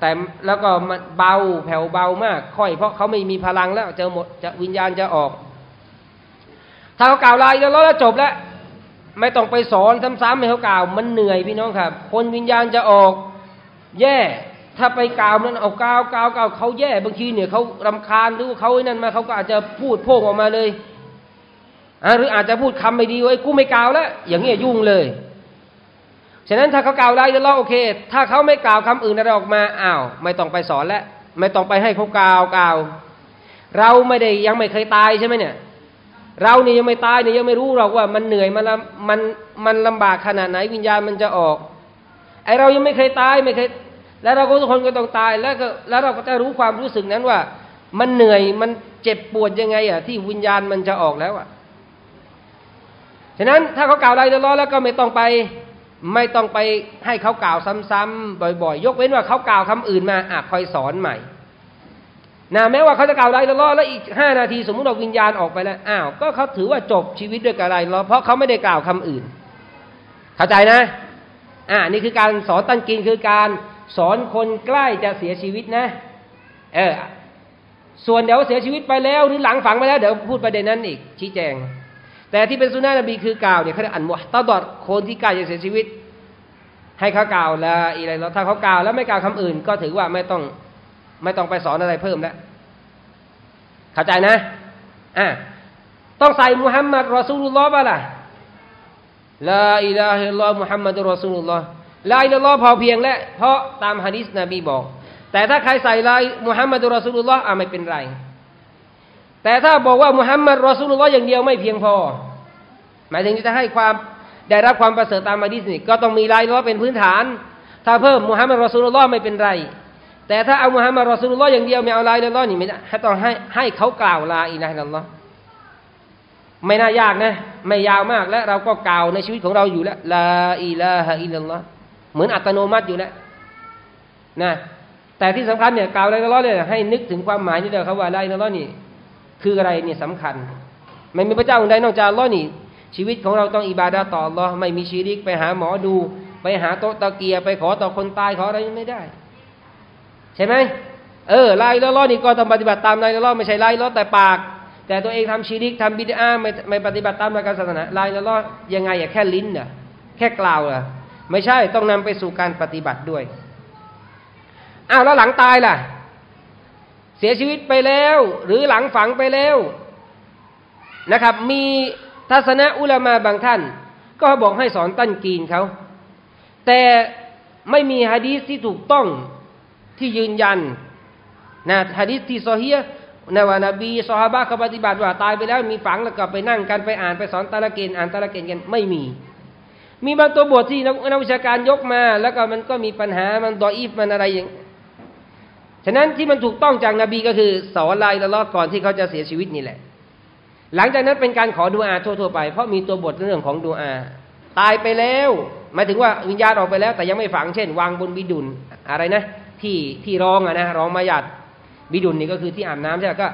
แต่แล้วก็มันเบาแผ่วเบามาก ค่อยเพราะเขาไม่มีพลังแล้วจะหมดจะวิญญาณจะออก ถ้าเขากล่าวลาอิรอแล้วจบแล้วไม่ต้องไปสอนซ้ำๆให้เขากล่าวมันเหนื่อยพี่น้องครับ คนวิญญาณจะออก แย่ ถ้าไปกล่าวนั้นเอากล่าวกล่าวกล่าวเขาแย่บางทีเนี่ยเขารำคาญหรือเขาไอ้นั่นมาเขาก็อาจจะพูดโพ่งออกมาเลยหรืออาจจะพูดคำไม่ดีไอ้กูไม่กล่าวแล้วอย่างเงี้ยยุ่งเลยฉะนั้นถ้าเขากล่าวได้ก็โอเค ถ้าเขาไม่กล่าวคำอื่นอะไรออกมาอ้าวไม่ต้องไปสอนแล้วไม่ต้องไปให้เขากล่าวกล่าว เราไม่ได้ยังไม่เคยตายใช่ไหมเนี่ย เราเนี่ยยังไม่ตายเนี่ยยังไม่รู้หรอกว่ามันเหนื่อยมันมันมันลำบากขนาดไหนวิญญาณมันจะออกไอเรายังไม่เคยตายไม่เคยแล้วเราก็ทุกคนก็ต้องตายแล้วก็แล้วเราก็จะรู้ความรู้สึกนั้นว่า มันเหนื่อยมันเจ็บปวดยังไงอะที่วิญญาณมันจะออกแล้วอะฉะนั้นถ้าเขากล่าวอะไรตลอดแล้วก็ไม่ต้องไปไม่ต้องไปให้เขากล่าวซ้ำๆบ่อย ๆ ยกเว้นว่าเขากล่าวคำอื่นมาอะคอยสอนใหม่ นะแม้ว่าเขาจะกล่าวอะไรตลอแล้วอีกห้านาที สมมติเราวิญญาณออกไปแล้วอ้าวก็เขาถือว่าจบชีวิตด้วยอะไรรอเพราะเขาไม่ได้กล่าวคำอื่น เข้าใจนะ อ่านี่คือการสอนตันกินคือการสอนคนใกล้จะเสียชีวิตนะ เออส่วนเดี๋ยวเสียชีวิตไปแล้วหรือหลังฝังไปแล้วเดี๋ยวพูดประเด็นนั้นอีกชี้แจง แต่ที่เป็นสุนนะนบีคือกล่าวเนี่ยเขาเรียกอันมุฮตดอดคนที่ใกล้จะเสียชีวิต ให้เขากล่าวละอะไรแล้วถ้าเขากล่าวแล้วไม่กล่าวคำอื่น ก็ถือว่าไม่ต้อง ไม่ต้องไปสอนอะไรเพิ่มแล้วเข้าใจนะอะต้องใส่มุฮัมมัดรอซูลุลลอฮ์บ้าล่ะลาอิลาฮิลลอฮ์มุฮัมมัดรอซูลุลลอฮ์ลายละลอฮ์พอเพียงและเพราะตามฮะดิษนบีบอก แต่ถ้าใครใส่ลาย محمد رسول الله อะไม่เป็นไร แต่ถ้าบอกว่า محمد رسول الله อย่างเดียวไม่เพียงพอ หมายถึงจะให้ความได้รับความประเสริฐตามฮะดิษนี่ก็ต้องมี لا إله إلا الله เป็นพื้นฐาน ถ้าเพิ่ม محمد رسول الله ไม่เป็นไร แต่ถ้าเอา محمد رسول الله อย่างเดียวไม่เอา لا إله إلا الله นี่ไม่ได้ต้องให้ให้เขากล่าวลาอินะฮ์นัลลอฮ์ไม่น่ายากนะ ไม่ยาวมากและเราก็กล่าวในชีวิตของเราอยู่แล้ว لا إله إلا الله เหมือนอัตโนมัติอยู่แล้วนะแต่ที่สำคัญเนี่ยกล่าวอะไรก็ร้อเลยให้นึกถึงความหมายนี่เดียวครับว่าอะไรนะล้อนี่คืออะไรเนี่ยสำคัญ ไม่มีพระเจ้าองค์ใดนอกจากอัลลอฮ์นี่ ชีวิตของเราต้องอิบาดาต่อรอไม่มีชีริกไปหาหมอดู ไปหาโต๊ะตะเกียไปขอต่อคนตายขออะไรไม่ได้ ช่ไหมเออไล่ล้อล้อนี่ก็ต้องปฏิบัติตามไล่ล้อไม่ใช่ไล่ล้อแต่ปาก แต่ตัวเองทำชีริกทำบิดาไม่ไม่ปฏิบัติตามหลักการศาสนาไล่ล้อยังไงอย่าแค่ลิ้นเนี่ยแค่กล่าวอะไม่ใช่ต้องนำไปสู่การปฏิบัติด้วยอ้าวแล้วหลังตายล่ะ เสียชีวิตไปแล้ว หรือหลังฝังไปแล้วนะครับ มีทัศนะอุลามาบางท่าน ก็บอกให้สอนตั้นกีนเขาแต่ไม่มีฮะดีษที่ถูกต้อง ที่ยืนยันนะฮะดีษที่โซเฮียในวานาบีซอฮาบะเขาปฏิบัติว่าตายไปแล้วมีฝังแล้วก็ไปนั่งกันไปอ่านไปสอนตะละเกนอ่านตะละเกนกันไม่มี มีบางตัวบทที่นักวิชาการยกมา แล้วก็มันก็มีปัญหามันดออีฟมันอะไรอย่างฉะนั้นที่มันถูกต้องจากนบีก็คือสอนลายละลอก่อนที่เขาจะเสียชีวิตนี่แหละ หลังจากนั้นเป็นการขอดูอาทั่วๆไป เพราะมีตัวบทเรื่องของดูอา ตายไปแล้วหมายถึงว่าวิญญาณออกไปแล้ว แต่ยังไม่ฝังเช่น วางบนบิดุลอะไรนะ ที่ที่รองอะนะรองมาหยัดบิดุลนี่ก็คือที่อาบน้ำใช่ไหมก็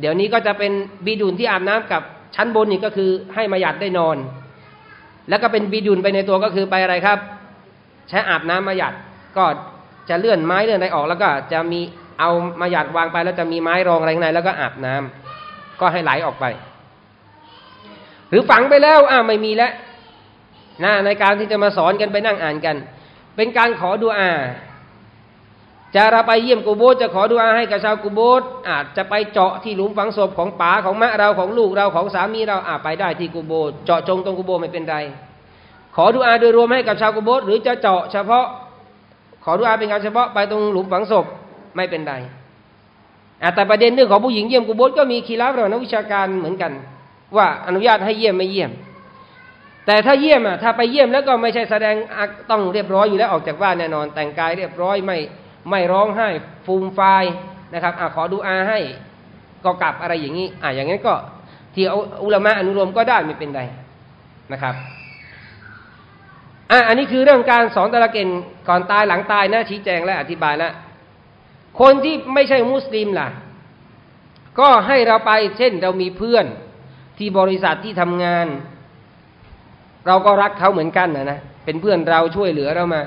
เดี๋ยวนี้ก็จะเป็นบิดุลที่อาบน้ำกับชั้นบนนี่ก็คือให้มาหยัดได้นอน แล้วก็เป็นบิดุลไปในตัวก็คือไปอะไรครับ ใช้อาบน้ำมาหยัดก็จะเลื่อนไม้เลื่อนอะไรออก แล้วก็จะมีเอามาหยัดวางไป แล้วจะมีไม้รองอะไรข้างในแล้วก็อาบน้ำก็ให้ไหลออกไป หรือฝังไปแล้วอ้าวไม่มีแล้วนะในการที่จะมาสอนกันไปนั่งอ่านกัน เป็นการขอดุอา จะเราไปเยี่ยมกูโบสจะขอดุอาให้กับชาวกูโบสอาจจะไปเจาะที่หลุมฝังศพของป๋าของมะเราของลูกเราของสามีเราอาจไปได้ที่กูโบสเจาะจงตรงกูโบสไม่เป็นไร ขอดุอาโดยรวมให้กับชาวกูโบสหรือจะเจาะเฉพาะ ขอดุอาเป็นการเฉพาะไปตรงหลุมฝังศพไม่เป็นไรแต่ประเด็นเรื่องของผู้หญิงเยี่ยมกูโบสก็มีคีราบระหว่านักวิชาการเหมือนกัน ว่าอนุญาตให้เยี่ยมไม่เยี่ยม แต่ถ้าเยี่ยมอะถ้าไปเยี่ยมแล้วก็ไม่ใช่แสดงต้องเรียบร้อยอยู่แล้วออกจากบ้านแน่นอน แต่งกายเรียบร้อยไม่ ไม่ร้องไห้ฟูมฟายนะครับอขอดูอาให้ก็กลับอะไรอย่างนี้อ่าอย่างนั้นก็ที่อุลามะอนุโลมก็ได้ไม่เป็นไรนะครับอะอันนี้คือเรื่องการสอนตะละเกนก่อนตายหลังตายนะชี้แจงและอธิบายแล้วคนที่ไม่ใช่มุสลิมล่ะ ก็ให้เราไปเช่นเรามีเพื่อนที่บริษัทที่ทำงาน เราก็รักเขาเหมือนกันนะนะเป็นเพื่อนเราช่วยเหลือเรามา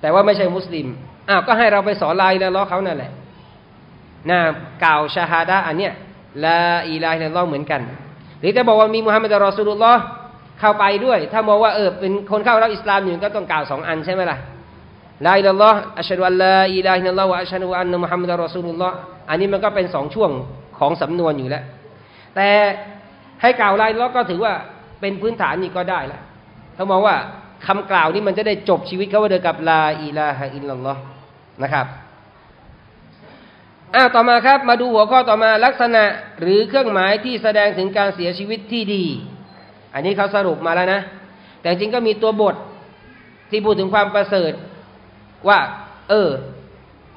แต่ว่าไม่ใช่มุสลิม อ้าวก็ให้เราไปสอนลายแล้วล้อเขานั่นแหละนะกล่าวชาฮาดะอันเนี้ย لا إله إلا الله เหมือนกัน หรือจะบอกว่ามี محمد رسول الله เข้าไปด้วย ถ้ามองว่าเออเป็นคนเข้ารับอิสลามอยู่ก็ต้องกล่าวสองอันใช่ไหมล่ะ لا إله إلا الله أشهد أن لا إله إلا الله وأشهد أن محمدا رسول الله อันนี้มันก็เป็นสองช่วงของสำนวนอยู่แล้ว แต่ให้กล่าว لا إله إلا الله ก็ถือว่าเป็นพื้นฐานนี่ก็ได้แล้วเขามองว่าคำกล่าวนี้มันจะได้จบชีวิตเขาว่าเดินกับ لا إله إلا الله นะครับอ้าวต่อมาครับมาดูหัวข้อต่อมาลักษณะหรือเครื่องหมายที่แสดงถึงการเสียชีวิตที่ดี อันนี้เขาสรุปมาแล้วนะ แต่จริงก็มีตัวบทที่พูดถึงความประเสริฐ ว่า เออ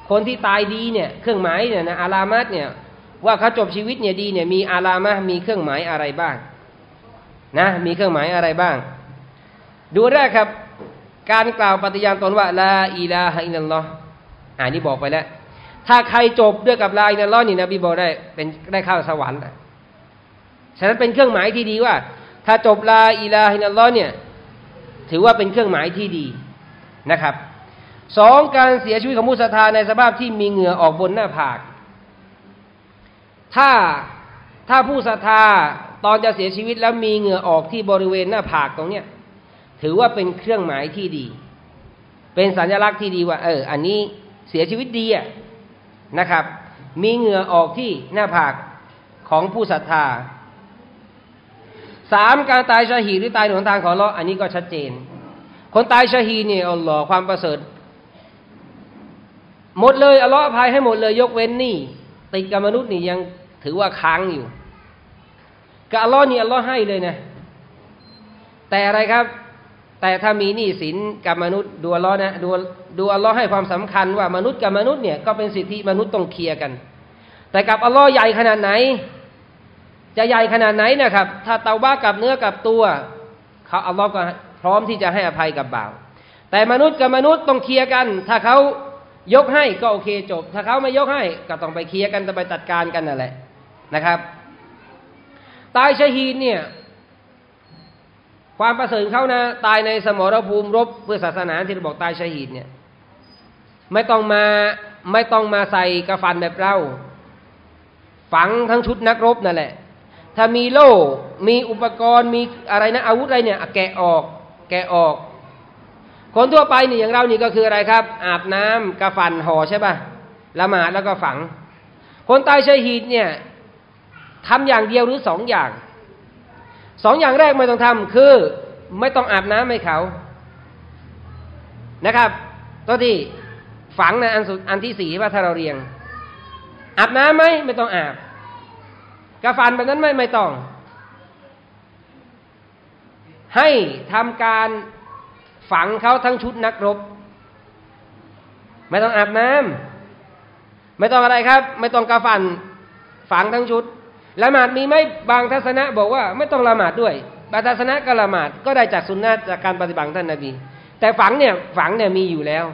คนที่ตายดีเนี่ย เครื่องหมายเนี่ยนะอารามัดเนี่ย ว่าเขาจบชีวิตเนี่ยดีเนี่ยมีอารามะมีเครื่องหมายอะไรบ้าง นะ มีเครื่องหมายอะไรบ้าง ดูแรกครับ การกล่าวปฏิญาณตนว่าลาอิลาฮะอิลลัลลอฮ์ อ่านี่บอกไปแล้ว ถ้าใครจบด้วยกับลาอิลลัลอฮ์นี่นะบีบอกได้เป็นได้เข้าสวรรค์ฉะนั้นเป็นเครื่องหมายที่ดีว่า ถ้าจบลาอิลาฮินัลลอฮ์เนี่ย ถือว่าเป็นเครื่องหมายที่ดีนะครับสองการเสียชีวิตของมุสธาในสภาพที่มีเหงื่อออกบนหน้าผาก ถ้าถ้าผู้ศรัทธาตอนจะเสียชีวิตแล้วมีเหงื่อออกที่บริเวณหน้าผากตรงเนี้ยถือว่าเป็นเครื่องหมายที่ดี เป็นสัญลักษณ์ที่ดีว่า เออ อันนี้ เสียชีวิตดีอะนะครับ มีเหงื่อออกที่หน้าผากของผู้ศรัทธาสามการตายชาฮีหรือตายหนทางของเราอันนี้ก็ชัดเจน คนตายชาฮีเนี่ยอัลลอฮ์ความประเสริฐหมดเลยอัลลอฮ์อภัยให้หมดเลยยกเว้นนี่ติดกับมนุษย์นี่ยังถือว่าค้างอยู่กับอัลลอฮ์นี่อัลลอฮ์ให้เลยนะ แต่อะไรครับ แต่ถ้ามีหนี้สินกับมนุษย์ดูอัลลอฮ์นะดูดูอัลลอฮ์ให้ความสำคัญว่ามนุษย์กับมนุษย์เนี่ยก็เป็นสิทธิมนุษย์ต้องเคลียร์กัน แต่กับอัลลอฮ์ใหญ่ขนาดไหน จะใหญ่ขนาดไหนนะครับ ถ้าเตาบ้ากับเนื้อกับตัวเขาอัลลอฮ์ก็พร้อมที่จะให้อภัยกับบ่าว แต่มนุษย์กับมนุษย์ต้องเคลียร์กัน ถ้าเขายกให้ก็โอเคจบ ถ้าเขาไม่ยกให้ก็ต้องไปเคลียร์กันจะไปจัดการกันนั่นแหละนะครับ ตายชะฮีเนี่ย ความประเสริฐเขานะตายในสมรภูมิรบเพื่อศาสนาที่เราบอกตายชหีดเนี่ย ไม่ต้องมาไม่ต้องมาใส่กระฟันแบบเราฝังทั้งชุดนักรบนั่นแหละ ถ้ามีโล่ มีอุปกรณ์ มีอะไรนะอาวุธอะไรเนี่ย แกะออก แกะออก คนทั่วไปนี่อย่างเรานี่ก็คืออะไรครับ อาบน้ำกระฟันห่อใช่ป่ะละหมาดแล้วก็ฝัง คนตายชหีดเนี่ยทำอย่างเดียวหรือสองอย่าง สองอย่างแรกไม่ต้องทำคือไม่ต้องอาบน้ำให้เขานะครับตัวที่ฝังในอันสุดอันที่สี่ว่าถ้าเราเรียง อาบน้ำไหมไม่ต้องอาบกระฟันแบบนั้นไม่ไม่ต้อง ให้ทำการฝังเขาทั้งชุดนักรบ ไม่ต้องอาบน้ำไม่ต้องอะไรครับ ไม่ต้องกระฟันฝังทั้งชุด ละหมาดมีไหมบางทัศนะบอกว่าไม่ต้องละหมาดด้วยบาทัศนะกละหมาดก็ได้จากสุนนะจากการปฏิบัติท่านนบี แต่ฝังเนี่ยฝังเนี่ยมีอยู่แล้ว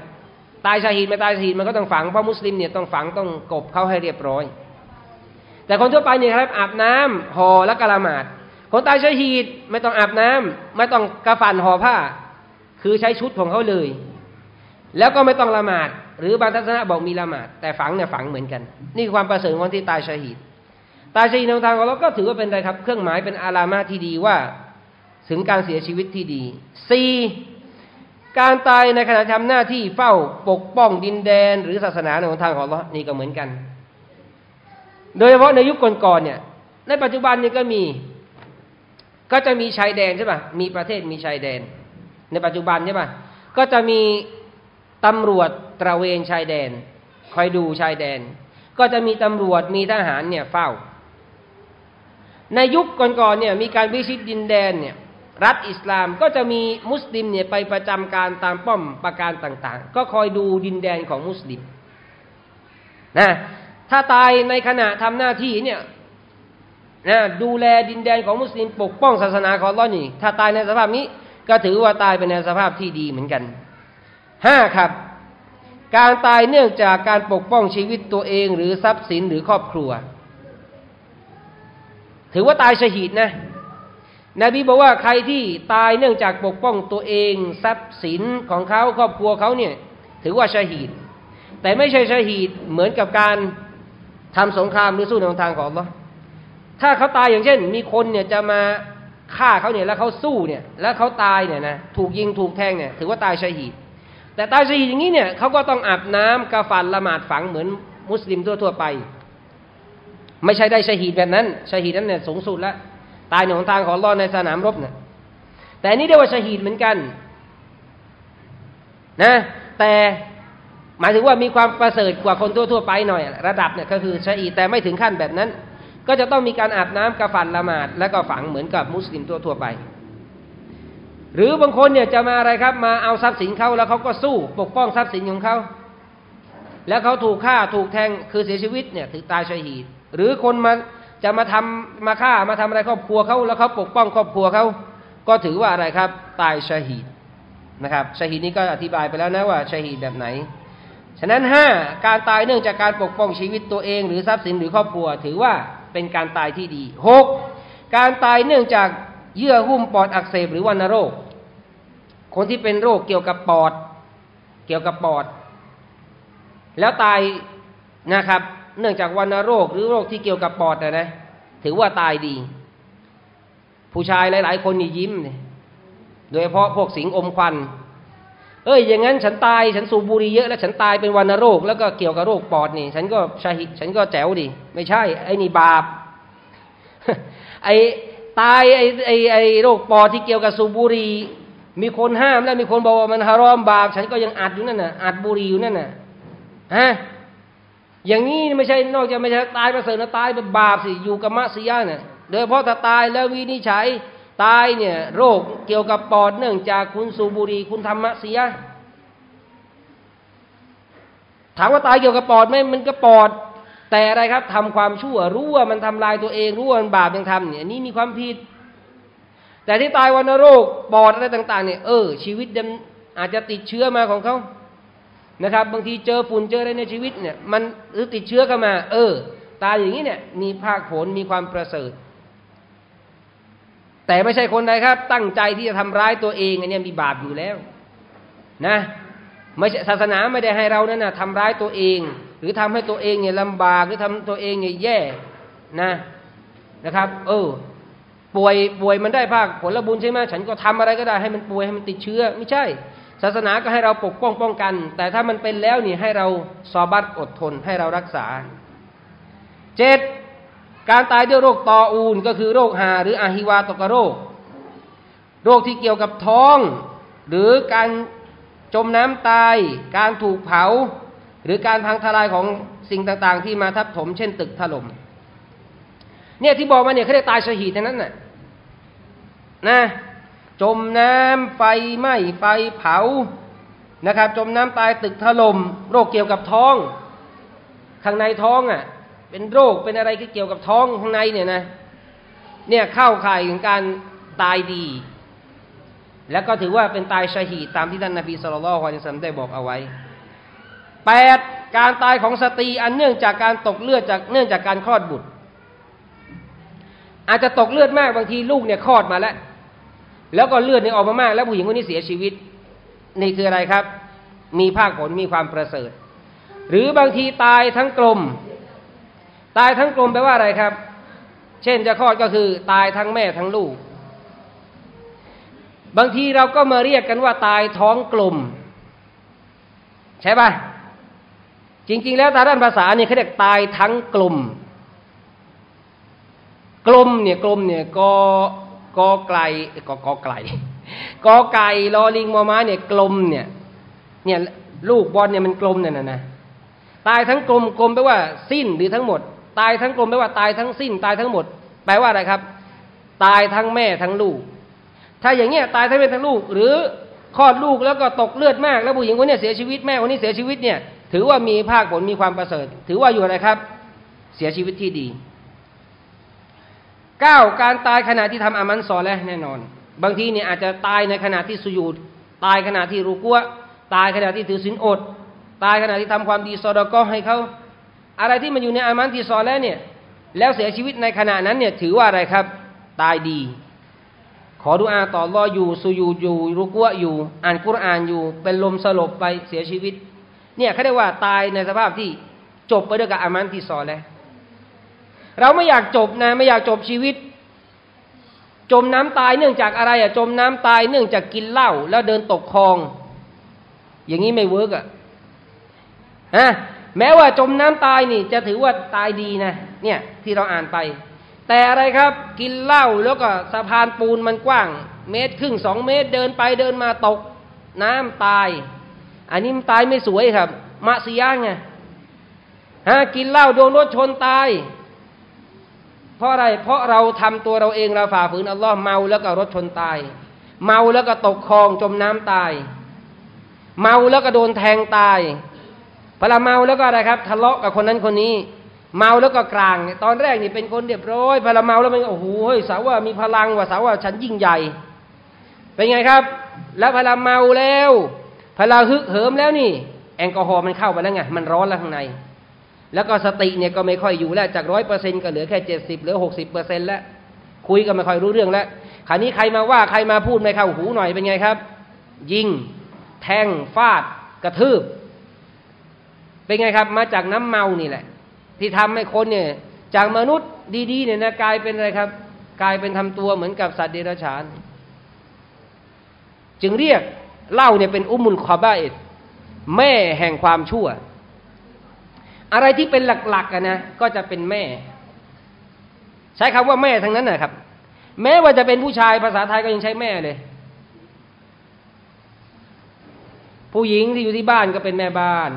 ตายชาฮีดไม่ตายชาฮีดมันก็ต้องฝังเพราะมุสลิมเนี่ยต้องฝังต้องกบเขาให้เรียบร้อย แต่คนทั่วไปเนี่ยครับอาบน้ำห่อและกละหมาด คนตายชาฮีดไม่ต้องอาบน้ำไม่ต้องกระฝันห่อผ้า คือใช้ชุดของเขาเลย แล้วก็ไม่ต้องละหมาด หรือบางทัศนะบอกมีละหมาด แต่ฝังเนี่ยฝังเหมือนกัน นี่ความประเสริฐของที่ตายชาฮีด ตายชาฮีดในทางของเราก็ถือว่าเป็นอะไรครับ เครื่องหมายเป็นอารามาที่ดีว่า ถึงการเสียชีวิตที่ดีสี่การตายในขณะทำหน้าที่เฝ้าปกป้องดินแดน หรือศาสนาในทางของเรานี่ก็เหมือนกัน โดยเฉพาะในยุคก่อนๆเนี่ย ในปัจจุบันนี้ก็มี ก็จะมีชายแดนใช่ป่ะมีประเทศมีชายแดน ในปัจจุบันใช่ป่ะก็จะมีตำรวจตระเวนชายแดน คอยดูชายแดน ก็จะมีตำรวจมีทหารเนี่ยเฝ้า ในยุคก่อนๆเนี่ยมีการวิชิตดินแดนเนี่ยรัฐอิสลามก็จะมีมุสลิมเนี่ยไปประจำการตามป้อมประการต่างๆ ก็คอยดูดินแดนของมุสลิมนะถ้าตายในขณะทำหน้าที่เนี่ยนะดูแลดินแดนของมุสลิมปกป้องศาสนาของลอนี่ ถ้าตายในสภาพนี้ก็ถือว่าตายเป็นในสภาพที่ดีเหมือนกันห้าครับ การตายเนื่องจากการปกป้องชีวิตตัวเองหรือทรัพย์สินหรือครอบครัว ถือว่าตายชหีดนะนบีบอกว่าใครที่ตายเนื่องจากปกป้องตัวเองทรัพย์สินของเขาครอบครัวเขาเนี่ย ถือว่าชหีดแต่ไม่ใช่ชหีดเหมือนกับการทำสงครามหรือสู้ในทางของอัลลอฮ์ถ้าเขาตายอย่างเช่น มีคนเนี่ยจะมาฆ่าเขาเนี่ยแล้วเขาสู้เนี่ย แล้วเขาตายเนี่ยนะถูกยิงถูกแทงเนี่ยถือว่าตายชหีดแต่ตายชหีดอย่างนี้เนี่ยเขาก็ต้องอาบน้ำกาฟันละหมาดฝังเหมือนมุสลิมทั่วๆไป ไม่ใช่ได้ชหีดแบบนั้นชหีดนั้นเนี่ยสูงสุดล้วตายในหนทางของรอในสนามรบเนี่ยแต่นี่เรียกว่าชหีดเหมือนกันนะแต่หมายถึงว่ามีความประเสริฐกว่าคนทั่วๆไปหน่อย ระดับเนี่ยก็คือชหีดแต่ไม่ถึงขั้นแบบนั้น ก็จะต้องมีการอาบน้ำกระฝันละหมาด แล้วก็ฝังเหมือนกับมุสลิมทั่วๆไป หรือบางคนเนี่ยจะมาอะไรครับ มาเอาทรัพย์สินเขาแล้วเขาก็สู้ปกป้องทรัพย์สินของเขาแล้วเขาถูกฆ่าถูกแทงคือเสียชีวิตเนี่ยถือตายชหีด หรือคนมาจะมาทำมาฆ่ามาทำอะไรครอบครัวเขาแล้วเขาปกป้องครอบครัวเขาก็ถือว่าอะไรครับ ตายชาฮีดนะครับชาฮีดนี้ก็อธิบายไปแล้วนะว่าชาฮีดแบบไหน ฉะนั้นห้าการตายเนื่องจากการปกป้องชีวิตตัวเอง หรือทรัพย์สินหรือครอบครัว ถือว่าเป็นการตายที่ดีหกการตายเนื่องจากเยื่อหุ้มปอดอักเสบหรือวัณโรค คนที่เป็นโรคเกี่ยวกับปอด เกี่ยวกับปอด แล้วตายนะครับ เนื่องจากวัณโรคหรือโรคที่เกี่ยวกับปอดนะนะถือว่าตายดี ผู้ชายหลาย ๆ คนนี่ยิ้มเนี่ยโดยเฉพาะพวกสิงอมควัน เอ้ย อย่างนั้นฉันตายฉันสูบบุหรี่เยอะแล้วฉันตายเป็นวัณโรค แล้วก็เกี่ยวกับโรคปอดนี่ ฉันก็ชาหิฉันก็แจ๋วดี ไม่ใช่ ไอ้นี่บาปไอ้ตายไอ้ไอ้ไอ้โรคปอดที่เกี่ยวกับสูบบุหรี่มีคนห้ามแล้วมีคนบอกว่ามันฮารอมบาป ฉันก็ยังอัดอยู่นั่นน่ะอัดบุหรี่อยู่นั่นน่ะฮะ อย่างนี้ไม่ใช่นอกจากไม่ใช่ตายประเสริฐนะตายเป็นบาปสิอยู่กับมะซียะเนี่ยโดยเพราะถ้าตายแล้ววินิจฉัยตายเนี่ยโรคเกี่ยวกับปอดเนื่องจากคุณสูบุรี คุณทำมะซียะถามว่าตายเกี่ยวกับปอดไหมมันก็ปอด แต่อะไรครับทำความชั่วรู้ว่ามันทำลายตัวเองรู้ว่ามันบาปยังทำเนี่ยนี่มีความผิด แต่ที่ตายวันโรคปอดอะไรต่าง ๆ เนี่ยเออชีวิตอาจจะติดเชื้อมาของเขา นะครับ บางทีเจอฝุ่นเจออะไรในชีวิตเนี่ยมันหรือติดเชื้อเข้ามา เออ ตายอย่างนี้เนี่ย มีภาคผลมีความประเสริฐ แต่ไม่ใช่คนใดครับ ตั้งใจที่จะทำร้ายตัวเองอันนี้มีบาปอยู่แล้ว นะไม่ใช่ศาสนาไม่ได้ให้เรานั่นนะทำร้ายตัวเอง หรือทำให้ตัวเองเนี่ยลำบากหรือทำตัวเองเนี่ยแย่นะนะครับ เออ ป่วยป่วยมันได้ภาคผลบุญใช่ไหมฉันก็ทำอะไรก็ได้ให้มันป่วยให้มันติดเชื้อ ไม่ใช่ ศาสนาก็ให้เราปกป้องป้องกัน แต่ถ้ามันเป็นแล้วนี่ให้เราสอบัตอดทนให้เรารักษาเจ็ดการตายด้วยโรคตออูนก็คือโรคหาหรืออาฮิวาตกโรค โรคที่เกี่ยวกับท้อง หรือการจมน้ำตาย การถูกเผา หรือการพังทลายของสิ่งต่างๆ ที่มาทับถม เช่นตึกถล่มเนี่ยที่บอกมาเนี่ยเขาเรียกตายชหีดทั้งนั้นน่ะนะ จมน้ำไฟไหม้ไฟเผานะครับ จมน้ำตายตึกถลม่มโรคเกี่ยวกับท้อง ข้างในท้องอะ เป็นโรคเป็นอะไรที่เกี่ยวกับท้องข้างในเนี่ยนะเนี่ยเข้าข่ายของการตายดี แล้วก็ถือว่าเป็นตายชาฮีตามที่ท่านนบีสุลต่านละฮ์อัลซัมได้บอกเอาไว้แปดการตายของสตรีอันเนื่องจากการตกเลือดจากเนื่องจากการคลอดบุตร อาจจะตกเลือดมากบางทีลูกเนี่ยคลอดมาแล้ว แล้วก็เลือดเนี่ยออกมามาก แล้วผู้หญิงคนนี้เสียชีวิต นี่คืออะไรครับ มีภาคผลมีความประเสริฐ หรือบางทีตายทั้งกลม ตายทั้งกลมแปลว่าอะไรครับ เช่นจะคลอดก็คือตายทั้งแม่ทั้งลูก บางทีเราก็มาเรียกกันว่าตายท้องกลม ใช่ปะจริง ๆ แล้วทางด้านภาษาเนี่ยเขาเรียกตายทั้งกลมกลมเนี่ยกลมเนี่ยกอ กอไกลกอกอไกลกอไก่ลอลิงมอม้าเนี่ยกลมเนี่ย เนี่ยลูกบอลเนี่ยมันกลมเนี่ยนะนะตายทั้งกลมกลมแปลว่าสิ้นหรือทั้งหมด ตายทั้งกลมแปลว่าตายทั้งสิ้น ตายทั้งหมด แปลว่าอะไรครับ ตายทั้งแม่ทั้งลูก ถ้าอย่างเงี้ยตายทั้งแม่ทั้งลูก หรือคลอดลูกแล้วก็ตกเลือดมาก แล้วผู้หญิงคนนี้เสียชีวิตแม่คนนี้เสียชีวิตเนี่ย ถือว่ามีภาคผลมีความประเสริฐ ถือว่าอยู่อะไรครับ เสียชีวิตที่ดี เก้าการตายขณะที่ทำอามันซอแล้วแน่นอน บางทีเนี่ยอาจจะตายในขณะที่สุยูดตายขณะที่รูกัวตายขณะที่ถือศีลอด ตายขณะที่ทำความดีซอดก็ให้เขาอะไรที่มันอยู่ในอามันที่ซอแล้วเนี่ยแล้วเสียชีวิตในขณะนั้นเนี่ยถือว่าอะไรครับ ตายดี ขอดุอาต่ออัลลอฮ์อยู่สุญูดอยู่รุกัวะอยู่ อ่านกุรอานอยู่ เป็นลมสลบไปเสียชีวิต เนี่ยเขาเรียกว่าตายในสภาพที่จบไปด้วยกับอามัลที่ซอและห์ เราไม่อยากจบนะ ไม่อยากจบชีวิต จมน้ำตายเนื่องจากอะไรอะจมน้ำตายเนื่องจากกินเหล้าแล้วเดินตกคลอง อย่างนี้ไม่ work อะฮะแม้ว่าจมน้ำตายนี่ จะถือว่าตายดีนะ เนี่ยที่เราอ่านไป แต่อะไรครับ กินเหล้าแล้วก็สะพานปูนมันกว้าง เมตรครึ่งสองเมตรเดินไปเดินมาตกน้ำตาย อันนี้มันตายไม่สวยครับมะซียงไงฮะกินเหล้าโดนรถชนตาย เพราะอะไรเพราะเราทำตัวเราเองเราฝ่าฝืนอัลลอฮ์เมาแล้วก็รถชนตาย เมาแล้วก็ตกคลองจมน้ำตาย เมาแล้วก็โดนแทงตายพอเราเมาแล้วก็อะไรครับ ทะเลาะกับคนนั้นคนนี้ เมาแล้วก็กลาง ตอนแรกนี่เป็นคนเรียบร้อยพอเราเมาแล้วมันโอ้โหเฮ้ยสาวว่ามีพลังว่าสาวว่าฉันยิ่งใหญ่ เป็นไงครับ แล้วพอเราเมาแล้วพอเราฮึกเหิมแล้วนี่ แอลกอฮอล์มันเข้าไปแล้วไงมันร้อนแล้วข้างใน แล้วก็สติเนี่ยก็ไม่ค่อยอยู่แล้วจากร้อยเปอร์เซ็นก็เหลือแค่เจ็ดสิบเหลือหกสิบเปอร์เซ็นแล้วคุยก็ไม่ค่อยรู้เรื่องแล้วคราวนี้ใครมาว่าใครมาพูดไม่เข้าหูหน่อยเป็นไงครับ ยิง แทงฟาด กระทืบ เป็นไงครับ มาจากน้ำเมานี่แหละ ที่ทำให้คนเนี่ย จากมนุษย์ดีๆเนี่ยนะกลายเป็นอะไรครับ กลายเป็นทำตัวเหมือนกับสัตว์เดรัจฉาน จึงเรียกเหล่าเนี่ยเป็นอุมุลคอบาเอ็ดแม่แห่งความชั่ว อะไรที่เป็นหลักๆกันนะก็จะเป็นแม่ ใช้คำว่าแม่ทั้งนั้นนะครับ แม้ว่าจะเป็นผู้ชายภาษาไทยก็ยังใช้แม่เลย ผู้หญิงที่อยู่ที่บ้านก็เป็นแม่บ้าน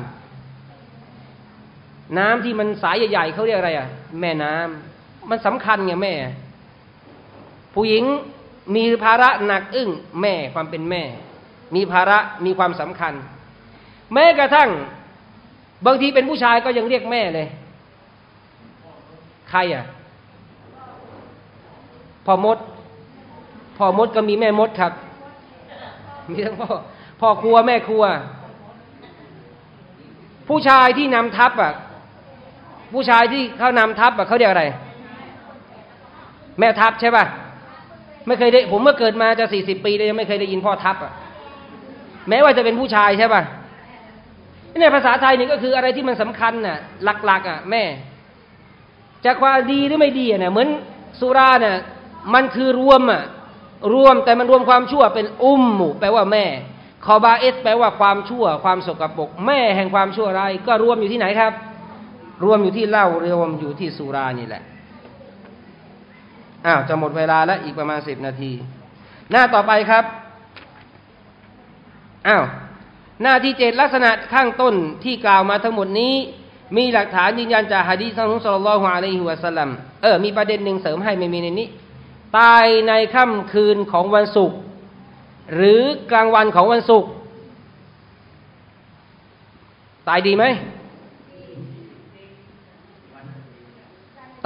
น้ำที่มันสายใหญ่ๆเขาเรียกอะไรอะ แม่น้ำมันสำคัญไงแม่ ผู้หญิงมีภาระหนักอึ้งแม่ความเป็นแม่ มีภาระมีความสำคัญ แม้กระทั่ง บางทีเป็นผู้ชายก็ยังเรียกแม่เลย ใครอะพ่อมดพ่อมดก็มีแม่มดครับ มีทั้งพ่อพ่อครัวแม่ครัว ผู้ชายที่นำทัพอะ ผู้ชายที่เขานำทัพอะเขาเรียกอะไร แม่ทัพใช่ป่ะไม่เคยได้ผมเมื่อเกิดมาจะสี่สิบปีเลยยังไม่เคยได้ยินพ่อทัพอะ แม้ว่าจะเป็นผู้ชายใช่ป่ะ ในภาษาไทยนี่ก็คืออะไรที่มันสำคัญน่ะหลักๆอะแม่จะความดีหรือไม่ดีเนี่ยเหมือนสุราเนี่ยมันคือรวมอะรวมแต่มันรวมความชั่วเป็นอุ้มหมู่แปลว่าแม่คอบาเอสแปลว่าความชั่ว ความสกปรกแม่แห่งความชั่วร้ายก็รวมอยู่ที่ไหนครับ รวมอยู่ที่เหล้ารวมอยู่ที่สุรานี่แหละอ้าวจะหมดเวลาแล้วอีกประมาณสิบนาที หน้าต่อไปครับอ้าว หน้าที่เจ็ดลักษณะข้างต้นที่กล่าวมาทั้งหมดนี้ มีหลักฐานยืนยันจากฮะดีษของสุลต่านอะลัยฮิวะสัลลัมเออมีประเด็นหนึ่งเสริมให้ไม่มีในนี้ ตายในค่ำคืนของวันศุกร์หรือกลางวันของวันศุกร์ตายดีไหม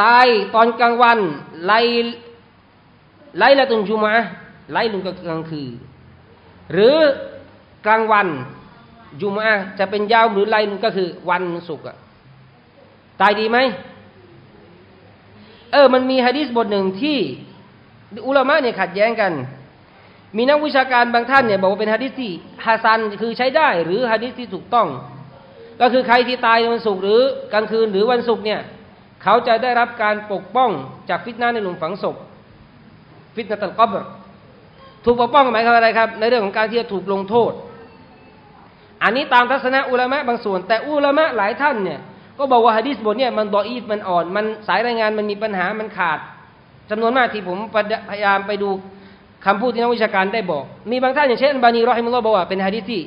ตายตอนกลางวันไลไลละตุนจุมะไลลุนก็กลางคืนหรือกลางวัน จุมะจะเป็นยาวหรือไลลุนก็คือวันศุกร์ตายดีไหมเออมันมีฮะดิษบทหนึ่งที่อุลามะเนี่ยขัดแย้งกัน มีนักวิชาการบางท่านเนี่ยบอกว่าเป็นฮะดิษที่ฮาซันคือใช้ได้หรือฮะดิษที่ถูกต้อง ก็คือใครที่ตายในวันศุกร์หรือกลางคืนหรือวันศุกร์เนี่ยเขาจะได้รับการปกป้องจากฟิตนาในหลุมฝังศพ ฟิตนาตัลกอบถูกปกป้องหมายความอะไรครับ ในเรื่องของการที่จะถูกลงโทษ อันนี้ตามทัศนะอุลามะบางส่วน แต่อุลามะหลายท่านเนี่ยก็บอกว่าฮะดิษบทเนี่ยมันดออีฟมันอ่อนมันสายรายงานมันมีปัญหามันขาดจำนวนมากที่ผมพยายามไปดูคำพูดที่นักวิชาการได้บอก มีบางท่านอย่างเช่นบานีรอฮิมุลลอฮ์บอกว่าเป็นฮะดิษที่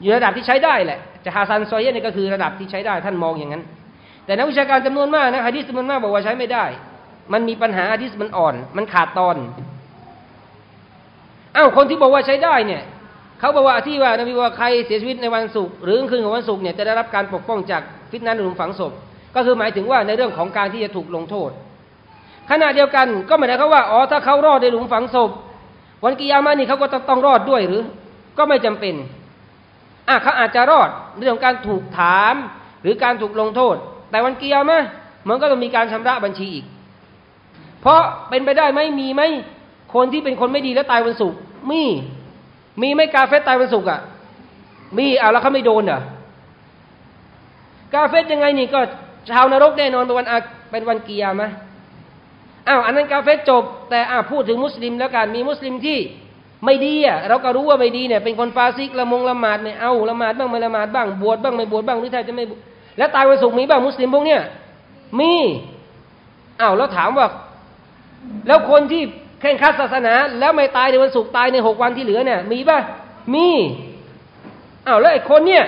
อยู่ระดับที่ใช้ได้แหละจะฮาซันซอยเยนี่ก็คือระดับที่ใช้ได้ท่านมองอย่างนั้น แต่นักวิชาการจำนวนมากนะฮะดิษจำนวนมากบอกว่าใช้ไม่ได้ มันมีปัญหาฮะดิษมันอ่อน มันขาดตอนอ้าวคนที่บอกว่าใช้ได้เนี่ย เขาบอกว่าที่ว่านบีว่าใครเสียชีวิตในวันศุกร์หรือคืนของวันศุกร์เนี่ยจะได้รับการปกป้องจากฟิตนั้นหลุมฝังศพ ก็คือหมายถึงว่าในเรื่องของการที่จะถูกลงโทษ ขณะเดียวกันก็หมายถึงว่าอ๋อถ้าเขารอดในหลุมฝังศพ วันกิยามานี่เขาก็ต้องรอดด้วยหรือ ก็ไม่จำเป็นอะเขาอาจจะรอดเรื่องการถูกถามหรือการถูกลงโทษ แต่วันกิยามะมันก็ต้องมีการชำระบัญชีอีก เพราะเป็นไปได้ไหมมีไหมคนที่เป็นคนไม่ดีแล้วตายวันศุกร์มี มีไม่กาเฟตตายวันศุกร์อะ มีเอาแล้วเขาไม่โดนเหรอกาเฟตยังไงนี่ก็ชาวนรกแน่นอนเป็นวันเป็นวันกียามะอ้าวอันนั้นกาเฟตจบ แต่อ่าพูดถึงมุสลิมแล้วกันมีมุสลิมที่ไม่ดีอะเราก็รู้ว่าไม่ดีเนี่ยเป็นคนฟาซิกละมงละหมาดไม่เอาละหมาดบ้างไม่ละหมาดบ้างบวชบ้างไม่บวชบ้างหรือแทบจะไม่แล้วตายวันศุกร์มีบ้างมุสลิมพวกเนี้ยมีอ้าวแล้วถามว่า แล้วคนที่ เข่งคัดศาสนา แล้วไม่ตายในวันศุกร์ตายในหกวันที่เหลือเนี่ยมีป่ะมีอ้าวแล้วไอ้คนเนี่ย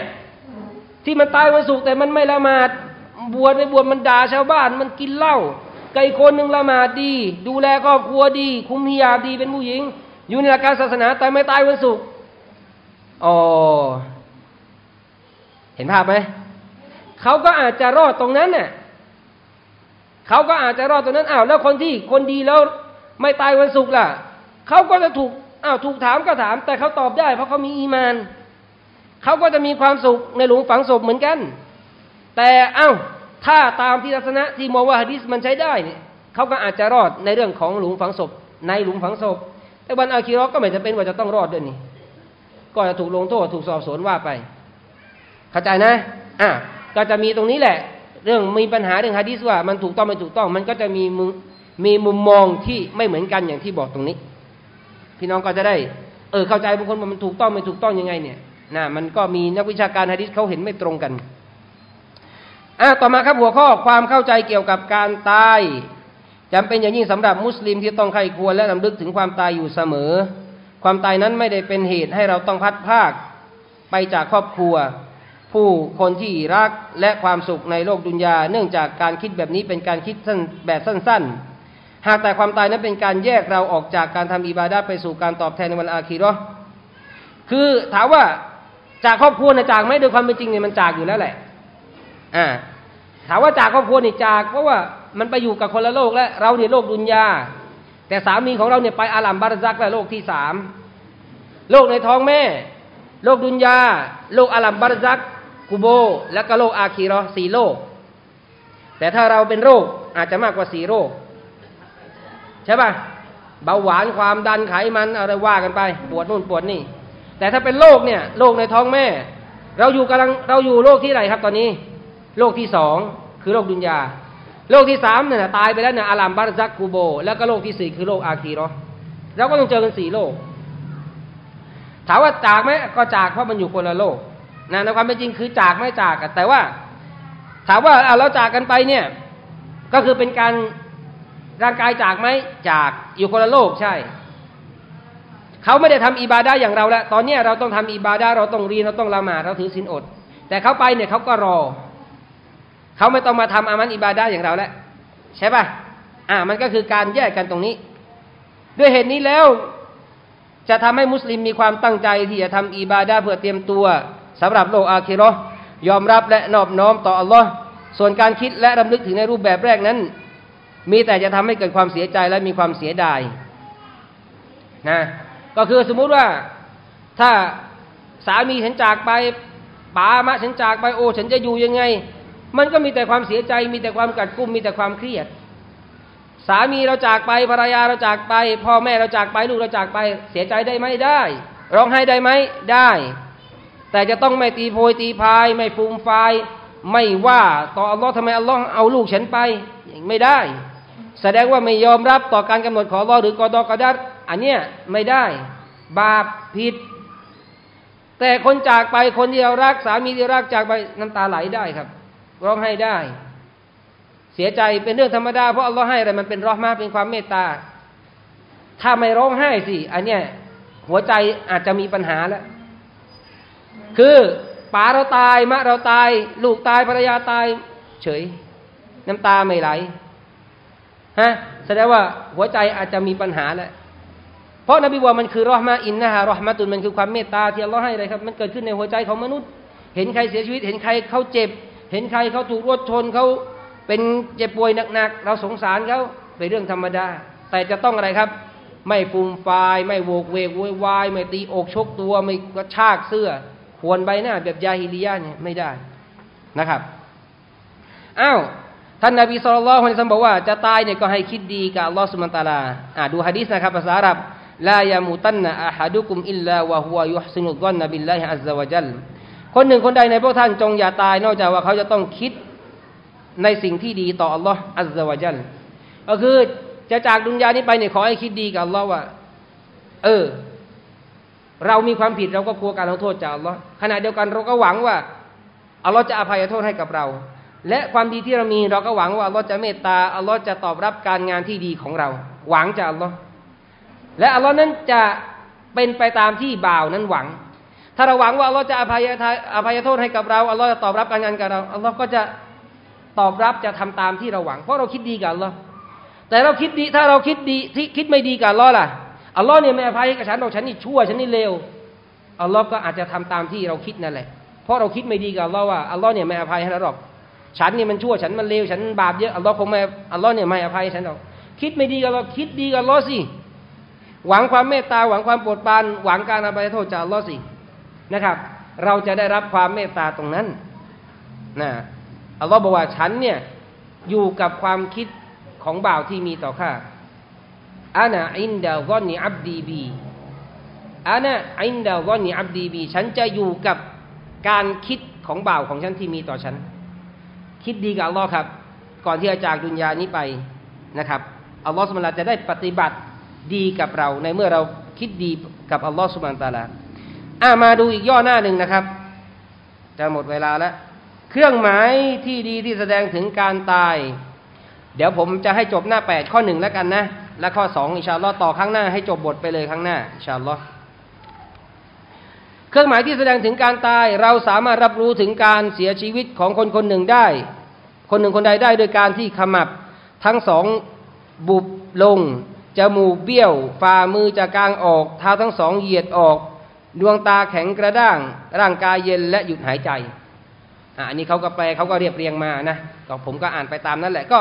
ที่มันตายวันศุกร์แต่มันไม่ละหมาดบวชไม่บวชมันด่าชาวบ้าน มันกินเหล้าไก่คนหนึ่งละหมาดดี ดูแลครอบครัวดี คุมฮิยาดีเป็นผู้หญิง อยู่ในหลักการศาสนาแต่ไม่ตายวันศุกร์อ๋อเห็นภาพไหมเขาก็อาจจะรอดตรงนั้นเนี่ยเขาก็อาจจะรอดตรงนั้นอ้าวแล้วคนที่คนดีแล้ว ไม่ตายวันศุกร์ล่ะเขาก็จะถูกอ้าวถูกถามก็ถาม แต่เขาตอบได้ เพราะเขามีอีมานเขาก็จะมีความสุขในหลุมฝังศพเหมือนกัน แต่อ้าวถ้าตามที่ลักษณะที่มองว่าฮะดิษมันใช้ได้เนี่ยเขาก็อาจจะรอดในเรื่องของหลุมฝังศพ ในหลุมฝังศพ แต่วันอาคีรอก็ไม่จะเป็นว่าจะต้องรอดด้วยนี่ก็จะถูกลงโทษถูกสอบสวนว่าไป เข้าใจนะอะก็จะมีตรงนี้แหละ เรื่องมีปัญหาเรื่องฮะดิษว่ามันถูกต้องไม่ถูกต้อง มันก็จะมีมึง มีมุมมองที่ไม่เหมือนกันอย่างที่บอกตรงนี้ พี่น้องก็จะได้ เออเข้าใจบางคนว่ามันถูกต้องไม่ถูกต้องยังไงเนี่ยนะมันก็มีนักวิชาการฮะดิษเขาเห็นไม่ตรงกันอ่าต่อมาครับหัวข้อความเข้าใจเกี่ยวกับการตายจำเป็นอย่างยิ่งสำหรับมุสลิมที่ต้องใครควรและลำลึกถึงความตายอยู่เสมอ ความตายนั้นไม่ได้เป็นเหตุให้เราต้องพัดภาค ไปจากครอบครัว ผู้คนที่รักและความสุขในโลกดุนยา เนื่องจากการคิดแบบนี้เป็นการคิดสั้นแบบสั้นๆ หากแต่ความตายนั้นเป็นการแยกเราออกจากการทำอิบาดาไปสู่การตอบแทนในวันอาคีรอคือถามว่าจากครอบครัวนะจากไหมโดยความเป็นจริงเนี่ยมันจากอยู่แล้วแหละ อ่า ถามว่าจากครอบครัวนี่จาก เพราะว่ามันไปอยู่กับคนละโลกแล้วเราเนี่ยโลกดุนยาแต่สามีของเราเนี่ยไปอาลัมบารซักและโลกที่สามโลกในท้องแม่ โลกดุนยาโลกอาลัมบารซักกูโบ และก็โลกอาคีรอสี่โลก แต่ถ้าเราเป็นโรคอาจจะมากกว่าสี่โรค ใช่ป่ะเบาหวานความดันไขมันอะไรว่ากันไป ปวดนู่นปวดนี่ แต่ถ้าเป็นโรคเนี่ยโรคในท้องแม่ เราอยู่กำลังเราอยู่โรคที่ไหนครับตอนนี้โรคที่สองคือโรคดุนยาโรคที่สามเนี่ยตายไปแล้วเนี่ยอาลามบารซักกูโบ แล้วก็โรคที่สี่คือโรคอาคีรอเราก็ต้องเจอกันสี่โรคถามว่าจากไหมก็จากเพราะมันอยู่คนละโลกนะในความเป็นจริงคือจากไม่จากแต่ว่า ถามว่าเราจากกันไปเนี่ย ก็คือเป็นการ ร่างกายจากไหมจากอยู่คนละโลกใช่ เขาไม่ได้ทำอิบาดาอย่างเราแล้วตอนนี้เราต้องทำอิบาดาเราต้องเรียนเราต้องละหมาดเราถือศีลอด แต่เขาไปเนี่ยเขาก็รอ เขาไม่ต้องมาทำอามันอิบาดาอย่างเราแล้วใช่ปะอ่ามันก็คือการแยกกันตรงนี้ ด้วยเหตุนี้แล้ว จะทำให้มุสลิมมีความตั้งใจที่จะทำอิบาดาเพื่อเตรียมตัวสำหรับโลกอาคิรอยอมรับและนอบน้อมต่ออัลลอฮ์ส่วนการคิดและรำลึกถึงในรูปแบบแรกนั้น มีแต่จะทำให้เกิดความเสียใจและมีความเสียดายนะก็คือสมมุติว่าถ้าสามีฉันจากไปป๋ามะฉันจากไปโอ้ฉันจะอยู่ยังไง มันก็มีแต่ความเสียใจ มีแต่ความกัดกุ้มมีแต่ความเครียด สามีเราจากไปภรรยาเราจากไป พ่อแม่เราจากไปลูกเราจากไปเสียใจได้ไหมได้ ร้องไห้ได้ไหมได้ แต่จะต้องไม่ตีโพยตีพาย ไม่ฟูมฟไม่ว่าต่ออัลลอฮ์ทำไมอัลลอฮ์เอาลูกฉันไปไม่ได้ แสดงว่าไม่ยอมรับต่อการกำหนดของอัลอหรือกอดอกอดัดอันเนี้ยไม่ได้ บาปผิด แต่คนจากไปคนที่เรารักสามีที่รักจากไปน้ำตาไหลได้ครับ ร้องไห้ได้ เสียใจเป็นเรื่องธรรมดาเพราะอัลลอฮ์ให้อะไรมันเป็นรอห์มาเป็นความเมตตา ถ้าไม่ร้องไห้สิอันเนี้ยหัวใจอาจจะมีปัญหาแล้ว คือป๋าเราตายมะเราตาย ลูกตายภรรยาตาย เฉย น้ำตาไม่ไหล ฮะแสดงว่าหัวใจอาจจะมีปัญหาแหล้วเพราะนบีว่ามันคือรอห์มาอินนะฮะรอห์มาตุนมันคือความเมตตาที่อัลลอฮ์ให้เลยครับ มันเกิดขึ้นในหัวใจของมนุษย์ เห็นใครเสียชีวิต เห็นใครเขาเจ็บ เห็นใครเขาถูกรถชนเขาเป็นเจ็บป่วยหนักๆเราสงสารเขาเป็นเรื่องธรรมดา แต่จะต้องอะไรครับ ไม่ฟูมฟาย ไม่โวกเวกโวยวายไม่ตีอกชกตัวไม่กระชากเสื้อควรใบหน้าแบบยาฮิลียะเนี่ยไม่ได้นะครับอ้าว ท่านนบีสุลต่านบอกว่าจะตายเนี่ยก็ให้คิดดีกับอัลลอฮฺสุลตาลาอ่าดูฮะดีษนะครับภาษาอาหรับลายามุตันนะอาฮัดุคุมอิลลาวะฮุวายุฮซินุดอนนบิลลาฮิอัลลอฮวะจัลคนหนึ่งคนใดในพวกท่านจงอย่าตายนอกจากว่าเขาจะต้องคิดในสิ่งที่ดีต่ออัลลอฮฺอัลลอฮวะจัลก็คือจะจากดุนยานี้ไปเนี่ยขอให้คิดดีกับอัลลอฮ์ว่า เออ เรามีความผิดเราก็กลัวการลงโทษจากอัลลอฮ์ขณะเดียวกันเราก็หวังว่าอัลลอฮ์จะอภัยโทษให้กับเรา และความดีที่เรามีเราก็หวังว่าอัลลอฮ์จะเมตตาอัลลอฮ์จะตอบรับการงานที่ดีของเรา หวังจากอัลลอฮ์และอัลลอฮ์นั้นจะเป็นไปตามที่บ่าวนั้นหวัง ถ้าเราหวังว่าอัลลอฮ์จะอภัยอภัยโทษให้กับเราอัลลอฮ์จะตอบรับการงานกับเราอัลลอฮ์ก็จะตอบรับจะทำตามที่เราหวัง เพราะเราคิดดีกับอัลลอฮ์แต่เราคิดดีถ้าเราคิดดีที่คิดไม่ดีกับอัลลอฮ์ล่ะอัลลอฮ์เนี่ยไม่อภัยกับฉันบอกฉันนี่ชั่วฉันนี่เลวอัลลอฮ์ก็อาจจะทำตามที่เราคิดนั่นแหละเพราะเราคิดไม่ดีกับอัลลอฮ์ว่าอัลลอฮ์เนี่ยไม่อภัยให้เราหรอก ฉันนี่มันชั่วฉันมันเลวฉันบาปเยอะอัลลอฮ์คงไม่อัลลอฮ์เนี่ยไม่อภัยฉันหรอกคิดไม่ดีกับเราคิดดีกับอัลลอฮ์สิหวังความเมตตาหวังความโปรดปรานหวังการอภัยโทษจากอัลลอฮ์สินะครับ เราจะได้รับความเมตตาตรงนั้นนะอัลลอฮ์บอกว่าฉันเนี่ยอยู่กับความคิดของบ่าวที่มีต่อข้าอานะอินดาก้อนนีอับดีบีอานะอินดาก้อนนีอับดีบีฉันจะอยู่กับการคิดของบ่าวของฉันที่มีต่อฉัน คิดดีกับอัลลอฮ์ครับ ก่อนที่จะจากดุนยานี้ไปนะครับอัลลอฮ์สุบานจะได้ปฏิบัติดีกับเรา ในเมื่อเราคิดดีกับอัลลอฮ์สุบานตาลาอ่ามาดูอีกย่อหน้าหนึ่งนะครับจะหมดเวลาแล้ว เครื่องหมายที่ดีที่แสดงถึงการตาย เดี๋ยวผมจะให้จบหน้าแปดข้อหนึ่งแล้วกันนะ และข้อสองอิชาลอต่อข้างหน้าให้จบบทไปเลยข้างหน้าอิชาลอเครื่องหมายที่แสดงถึงการตาย เราสามารถรับรู้ถึงการเสียชีวิตของคนคนหนึ่งได้ คนหนึ่งคนใดได้โดยการที่ขมับทั้งสองบุบลง จมูกเบี้ยว ฝ่ามือจากกลางออก เท้าทั้งสองเหยียดออก ดวงตาแข็งกระด้าง ร่างกายเย็นและหยุดหายใจอันนี้เขาก็แปลเขาก็เรียบเรียงมานะก็ผมก็อ่านไปตามนั้นแหละ ก็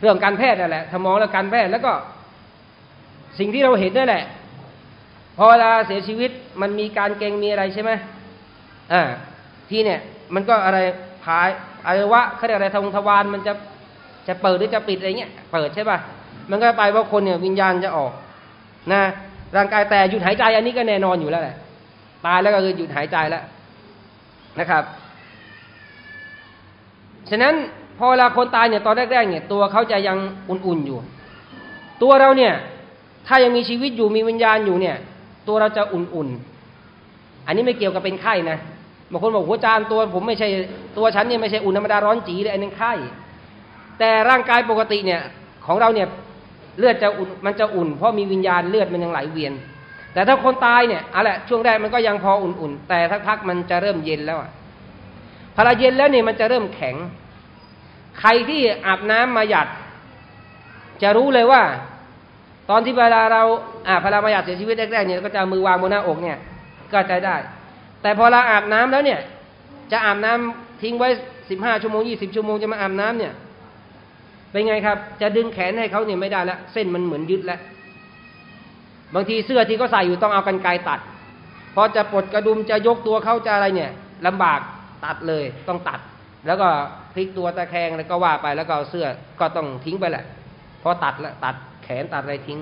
เรื่องการแพทย์นั่นแหละถ้ามองแล้วการแพทย์แล้วก็ สิ่งที่เราเห็นนั่นแหละ พอเวลาเสียชีวิตมันมีการเกงมีอะไรใช่ไหมอ่าที่เนี่ย มันก็อะไรพาย อวัยวะเขาเรียกอะไรทงทวารมันจะจะเปิดหรือจะปิดอะไรเงี้ยเปิดใช่ป่ะมันก็ไปว่าคนเนี่ยวิญญาณจะออกนะร่างกายแต่หยุดหายใจอันนี้ก็แน่นอนอยู่แล้วแหละตายแล้วก็คือหยุดหายใจแล้วนะครับฉะนั้นพอเวลาคนตายเนี่ยตอนแรกๆเนี่ยตัวเขาจะยังอุ่นๆอยู่ ตัวเราเนี่ยถ้ายังมีชีวิตอยู่มีวิญญาณอยู่เนี่ย ตัวเราจะอุ่นๆ อันนี้ไม่เกี่ยวกับเป็นไข้นะ บางคนบอกหัวจานตัวผมไม่ใช่ตัวฉันเนี่ยไม่ใช่อุ่นธรรมดาร้อนจีเลยอันนั้นไข้แต่ร่างกายปกติเนี่ยของเราเนี่ยเลือดจะอุ่นมันจะอุ่น เพราะมีวิญญาณเลือดมันยังไหลเวียน แต่ถ้าคนตายเนี่ยอะไรช่วงแรกมันก็ยังพออุ่นๆ แต่สักพักมันจะเริ่มเย็นแล้วอะพอเย็นแล้วเนี่ยมันจะเริ่มแข็ง ใครที่อาบน้ำมาหยัด จะรู้เลยว่า ตอนที่เวลาเราอาพลามาหยัดเสียชีวิตแรกๆเนี่ยก็จะมือวางบนหน้าอกเนี่ย ก็ใจได้ แต่พอเราอาบน้ำแล้วเนี่ย จะอาบน้ำทิ้งไว้สิบห้าชั่วโมงยี่สิบชั่วโมงจะมาอาบน้ำเนี่ยเป็นไงครับ จะดึงแขนให้เขาเนี่ยไม่ได้แล้วเส้นมันเหมือนยึดแล้วบางทีเสื้อที่เขาใส่อยู่ต้องเอากันไกรตัด พอจะปลดกระดุมจะยกตัวเขาจะอะไรเนี่ยลำบากตัดเลยต้องตัด แล้วก็พลิกตัวตะแคงแล้วก็ว่าไปแล้วก็เอาเสื้อก็ต้องทิ้งไปแหละพอตัดแล้วตัดแขนตัดอะไรทิ้ง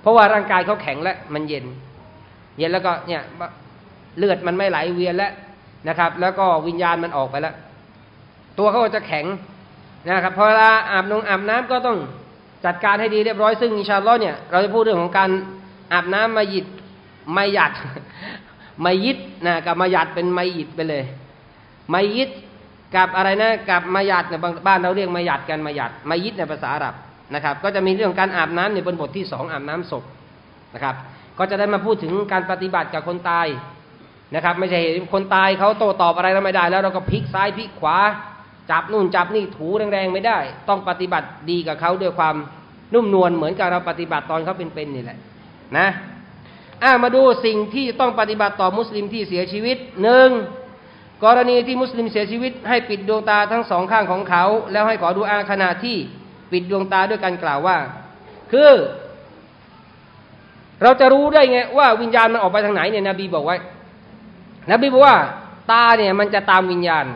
เพราะว่าร่างกายเขาแข็งแล้วมันเย็น เย็นแล้วก็เนี่ย เลือดมันไม่ไหลเวียนแล้วนะครับ แล้วก็วิญญาณมันออกไปแล้ว ตัวเขาจะแข็งนะครับพอเวลาอาบนงอาบน้ำก็ต้องจัดการให้ดีเรียบร้อยซึ่งอิชาอัลลอเนี่ยเราจะพูดเรื่องของการอาบน้ำมาหยิดไม่หยัดไม่ยิดนะกับมาหยัดเป็นไม่หยิดไปเลยไม่ยิดกับอะไรนะกับมาหยัดเนี่ยบ้านเราเรียกมาหยัดกันมาหยัดมายิดในภาษาอาหรับนะครับ ก็จะมีเรื่องการอาบน้ำในบนบทที่สองอาบน้ำศพนะครับ ก็จะได้มาพูดถึงการปฏิบัติกับคนตาย นะครับ ไม่ใช่คนตายเขาโต้ตอบอะไรเราไม่ได้ แล้วเราก็พลิกซ้ายพลิกขวา จับนู่นจับนี่ถูแรงๆไม่ได้ ต้องปฏิบัติดีกับเขาด้วยความนุ่มนวลเหมือนกับเราปฏิบัติตอนเขาเป็นๆนี่แหละ นะอ่ามาดูสิ่งที่ต้องปฏิบัติต่อมุสลิมที่เสียชีวิตหนึ่งกรณีที่มุสลิมเสียชีวิต ให้ปิดดวงตาทั้งสองข้างของเขา แล้วให้ขอดูอาขณะที่ปิดดวงตาด้วยการกล่าวว่า คือ เราจะรู้ได้ไงว่าวิญญาณมันออกไปทางไหนเนี่ยนบีบอกไว้ นบีบอกว่า ตาเนี่ยมันจะตามวิญญาณ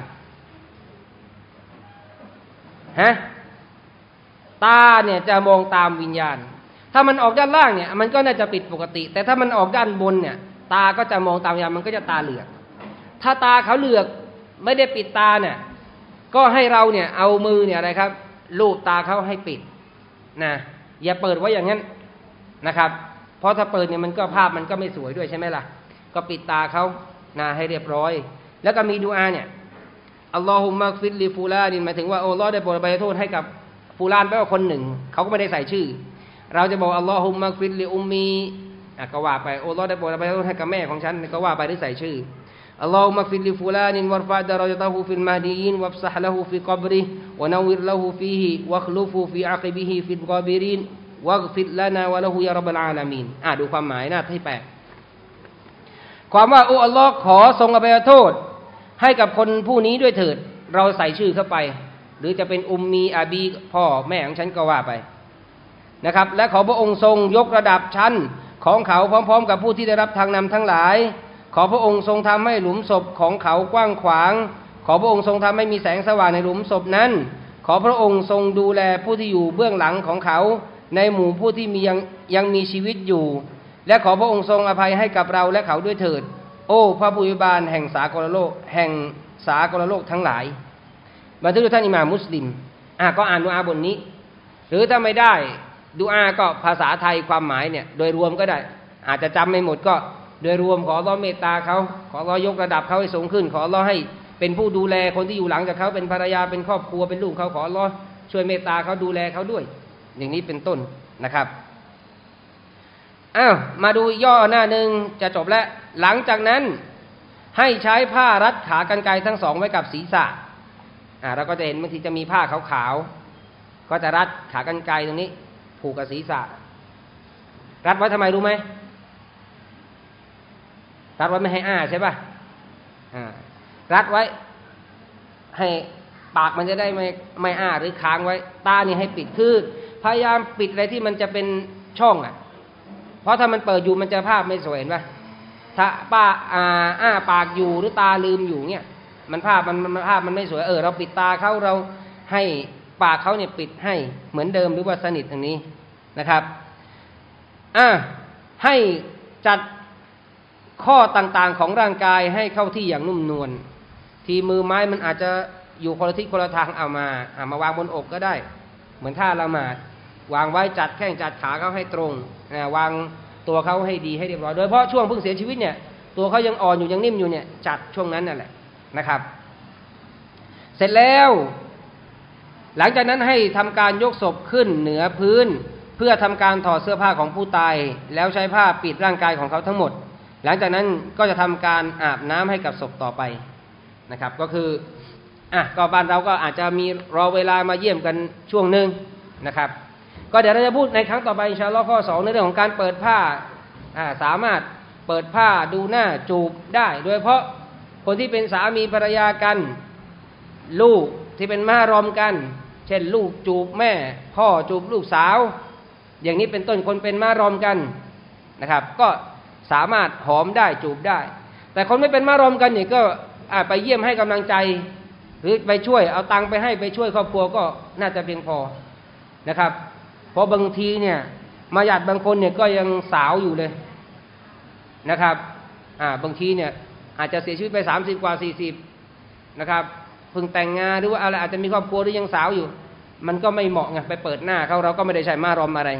ฮะตาเนี่ยจะมองตามวิญญาณ ถ้ามันออกด้านล่างเนี่ย มันก็น่าจะปิดปกติ แต่ถ้ามันออกด้านบนเนี่ย ตาก็จะมองตามวิญญาณมันก็จะตาเหลือก ถ้าตาเขาเหลือกไม่ได้ปิดตาเนี่ยก็ให้เราเนี่ยเอามือเนี่ยอะไรครับลูบตาเขาให้ปิดนะอย่าเปิดไว้อย่างนั้นนะครับ เพราะถ้าเปิดเนี่ยมันก็ภาพมันก็ไม่สวยด้วยใช่ไหมล่ะ ก็ปิดตาเขา นะให้เรียบร้อย แล้วก็มีดุอาเนี่ย اللهم اغفر لفلان หมายถึงว่าโอ้อัลลอฮ์ได้โปรดอภัยโทษให้กับ فلان แปลว่าคนหนึ่ง เขาก็ไม่ได้ใส่ชื่อ เราจะบอก اللهم اغفر لأمي ก็ว่าไปโอ้อัลลอฮ์ได้โปรดอภัยโทษให้กับแม่ของฉันก็ว่าไปด้วยใส่ชื่อاللهم اغفر لفلان وارفع درجته في المهديين وافسح له في قبره ونور له فيه واخلفه في عقبه في الغابرين واغفر لنا وله يا رب العالمين อ่าดูความหมายหน้าที่แปด ความว่าโอ้อัลลอฮ์ขอทรงอภัยโทษ ให้กับคนผู้นี้ด้วยเถิด เราใส่ชื่อเข้าไป หรือจะเป็น أمي أبي พ่อแม่ของฉันก็ว่าไปนะครับ และขอพระองค์ทรงยกระดับชั้นของเขาพร้อม ๆ กับผู้ที่ได้รับทางนำทั้งหลาย ขอพระองค์ทรงทำให้หลุมศพของเขากว้างขวาง ขอพระองค์ทรงทำให้มีแสงสว่างในหลุมศพนั้น ขอพระองค์ทรงดูแลผู้ที่อยู่เบื้องหลังของเขา ในหมู่ผู้ที่มียังยังมีชีวิตอยู่ และขอพระองค์ทรงอภัยให้กับเราและเขาด้วยเถิด โอ้ พระผู้ิบานแห่งสากลโลก แห่งสากลโลกทั้งหลายบันทึกท่านอิหม่ามุสลิมอะก็อ่านดูอาบทนี้ หรือถ้าไม่ได้ดูอาก็ภาษาไทยความหมายเนี่ย โดยรวมก็ได้ อาจจะจำไม่หมดก็ โดยรวมขอร้อเมตตาเขาขอร้อยกระดับเขาให้สูงขึ้น ขอร้อให้เป็นผู้ดูแลคนที่อยู่หลังจากเขาเป็นภรรยาเป็นครอบครัวเป็นลูกเขาขอร้อช่วยเมตตาเขาดูแลเขาด้วย อย่างนี้เป็นต้นนะครับ อ้าวมาดูย่อหน้าหนึ่งจะจบแล้ว หลังจากนั้นให้ใช้ผ้ารัดขากันไกทั้งสองไว้กับศีรษะอ่าเราก็จะเห็นบางทีจะมีผ้าขาวๆก็จะรัดขากันไกตรงนี้ ผูกกับศีรษะ รัดไว้ทำไมรู้ไหมรัดไว้ไม่ให้อ้าใช่ป่ะอ่ารัดไว้ ให้ปากมันจะได้ไม่ไม่อ้าหรือค้างไว้ ตานี่ให้ปิดคือพยายามปิดอะไรที่มันจะเป็นช่องอะ เพราะถ้ามันเปิดอยู่มันจะภาพไม่สวยเห็นปะถ้าป้าอ่าอ้าปากอยู่หรือตาลืมอยู่เนี่ย มันภาพมันมันภาพมันไม่สวยเออเราปิดตาเขาเราให้ปากเขาเนี่ยปิดให้เหมือนเดิมหรือว่าสนิททางนี้นะครับอ่าให้จัดข้อต่างๆของร่างกายให้เข้าที่อย่างนุ่มนวลทีมือไม้มันอาจจะอยู่คนละทิศคนละทางเอามาเอามาวางบนอกก็ได้ เหมือนท่าละหมาด วางไว้จัดแข้งจัดขาเขาให้ตรงนะวางตัวเขาให้ดีให้เรียบร้อยโดยเฉพาะช่วงเพิ่งเสียชีวิตเนี่ยตัวเขายังอ่อนอยู่ยังนิ่มอยู่เนี่ยจัดช่วงนั้นนั่นแหละนะครับ เสร็จแล้ว หลังจากนั้นให้ทำการยกศพขึ้นเหนือพื้น เพื่อทำการถอดเสื้อผ้าของผู้ตาย แล้วใช้ผ้าปิดร่างกายของเขาทั้งหมด หลังจากนั้นก็จะทำการอาบน้ำให้กับศพต่อไปนะครับ ก็คืออะก็บ้านเราก็อาจจะมีรอเวลามาเยี่ยมกันช่วงหนึ่งนะครับ ก็เดี๋ยวเราจะพูดในครั้งต่อไปอินชาอัลลอฮ์ข้อสองในเรื่องของการเปิดผ้าอ่าสามารถเปิดผ้าดูหน้าจูบได้ โดยเพราะคนที่เป็นสามีภรรยากัน ลูกที่เป็นมารอมกัน เช่นลูกจูบแม่ พ่อจูบลูกสาว อย่างนี้เป็นต้นคนเป็นมารอมกันนะครับ ก็สามารถหอมได้จูบได้ แต่คนไม่เป็นมารอมกันเนี่ยก็ไปเยี่ยมให้กำลังใจ หรือไปช่วยเอาตังค์ไปให้ไปช่วยครอบครัวก็น่าจะเพียงพอนะครับ เพราะบางทีเนี่ย มาหยาดบางคนเนี่ยก็ยังสาวอยู่เลยนะครับอ่าบางทีเนี่ย อาจจะเสียชีวิตไปสามสิบกว่าสี่สิบนะครับเพิ่งแต่งงานหรือว่าอะไรอาจจะมีครอบครัวหรือยังสาวอยู่ มันก็ไม่เหมาะไงไปเปิดหน้าเขาเราก็ไม่ได้ใช้มารอมอะไร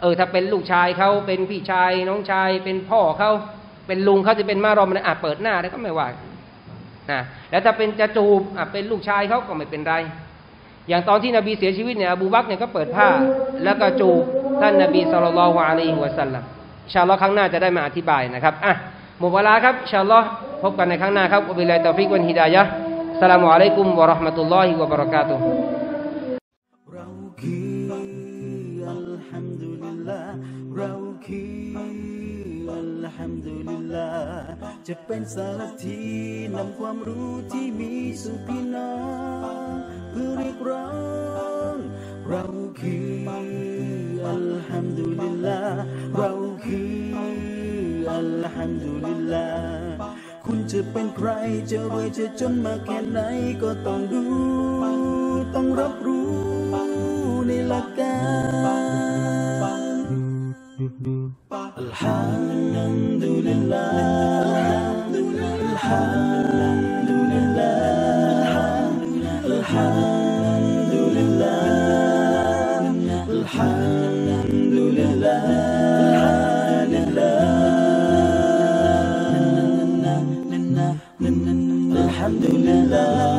เออถ้าเป็นลูกชายเขาเป็นพี่ชายน้องชายเป็นพ่อเขาเป็นลุงเขาจะเป็นมะห์รอมอะไรอาจเปิดหน้าได้ก็ไม่ว่านะแล้วถ้าเป็นจะจูบอะเป็นลูกชายเขาก็ไม่เป็นไร อย่างตอนที่นบีเสียชีวิตเนี่ยอบูบักเนี่ยก็เปิดผ้า แล้วก็จูบท่านนบี صلى الله عليه وسلم إن شاء الله ครั้งหน้าจะได้มาอธิบายนะครับอะหมดเวลาครับ إن شاء الله พบกันในครั้งหน้าครับوبالله التوفيق والهداية السلام عليكم ورحمة الله وبركاته เราคือ الحمد للهเราคืออัลฮัมดุลิลลาห์จะเป็นสารทีนำความรู้ที่มีสู่พี่น้อง เพื่อเรียกร้องเราคืออัลฮัมดุลิลลาเราคืออัลฮัมดุลิลลาคุณจะเป็นใครจะรวยจะจนมาแค่ไหนก็ต้องดู ต้องรับรู้ในหลักการอัลฮัมดุลิลลาอัลฮัมดุลิลลา الحمد لله الحمد لله لله الحمد لله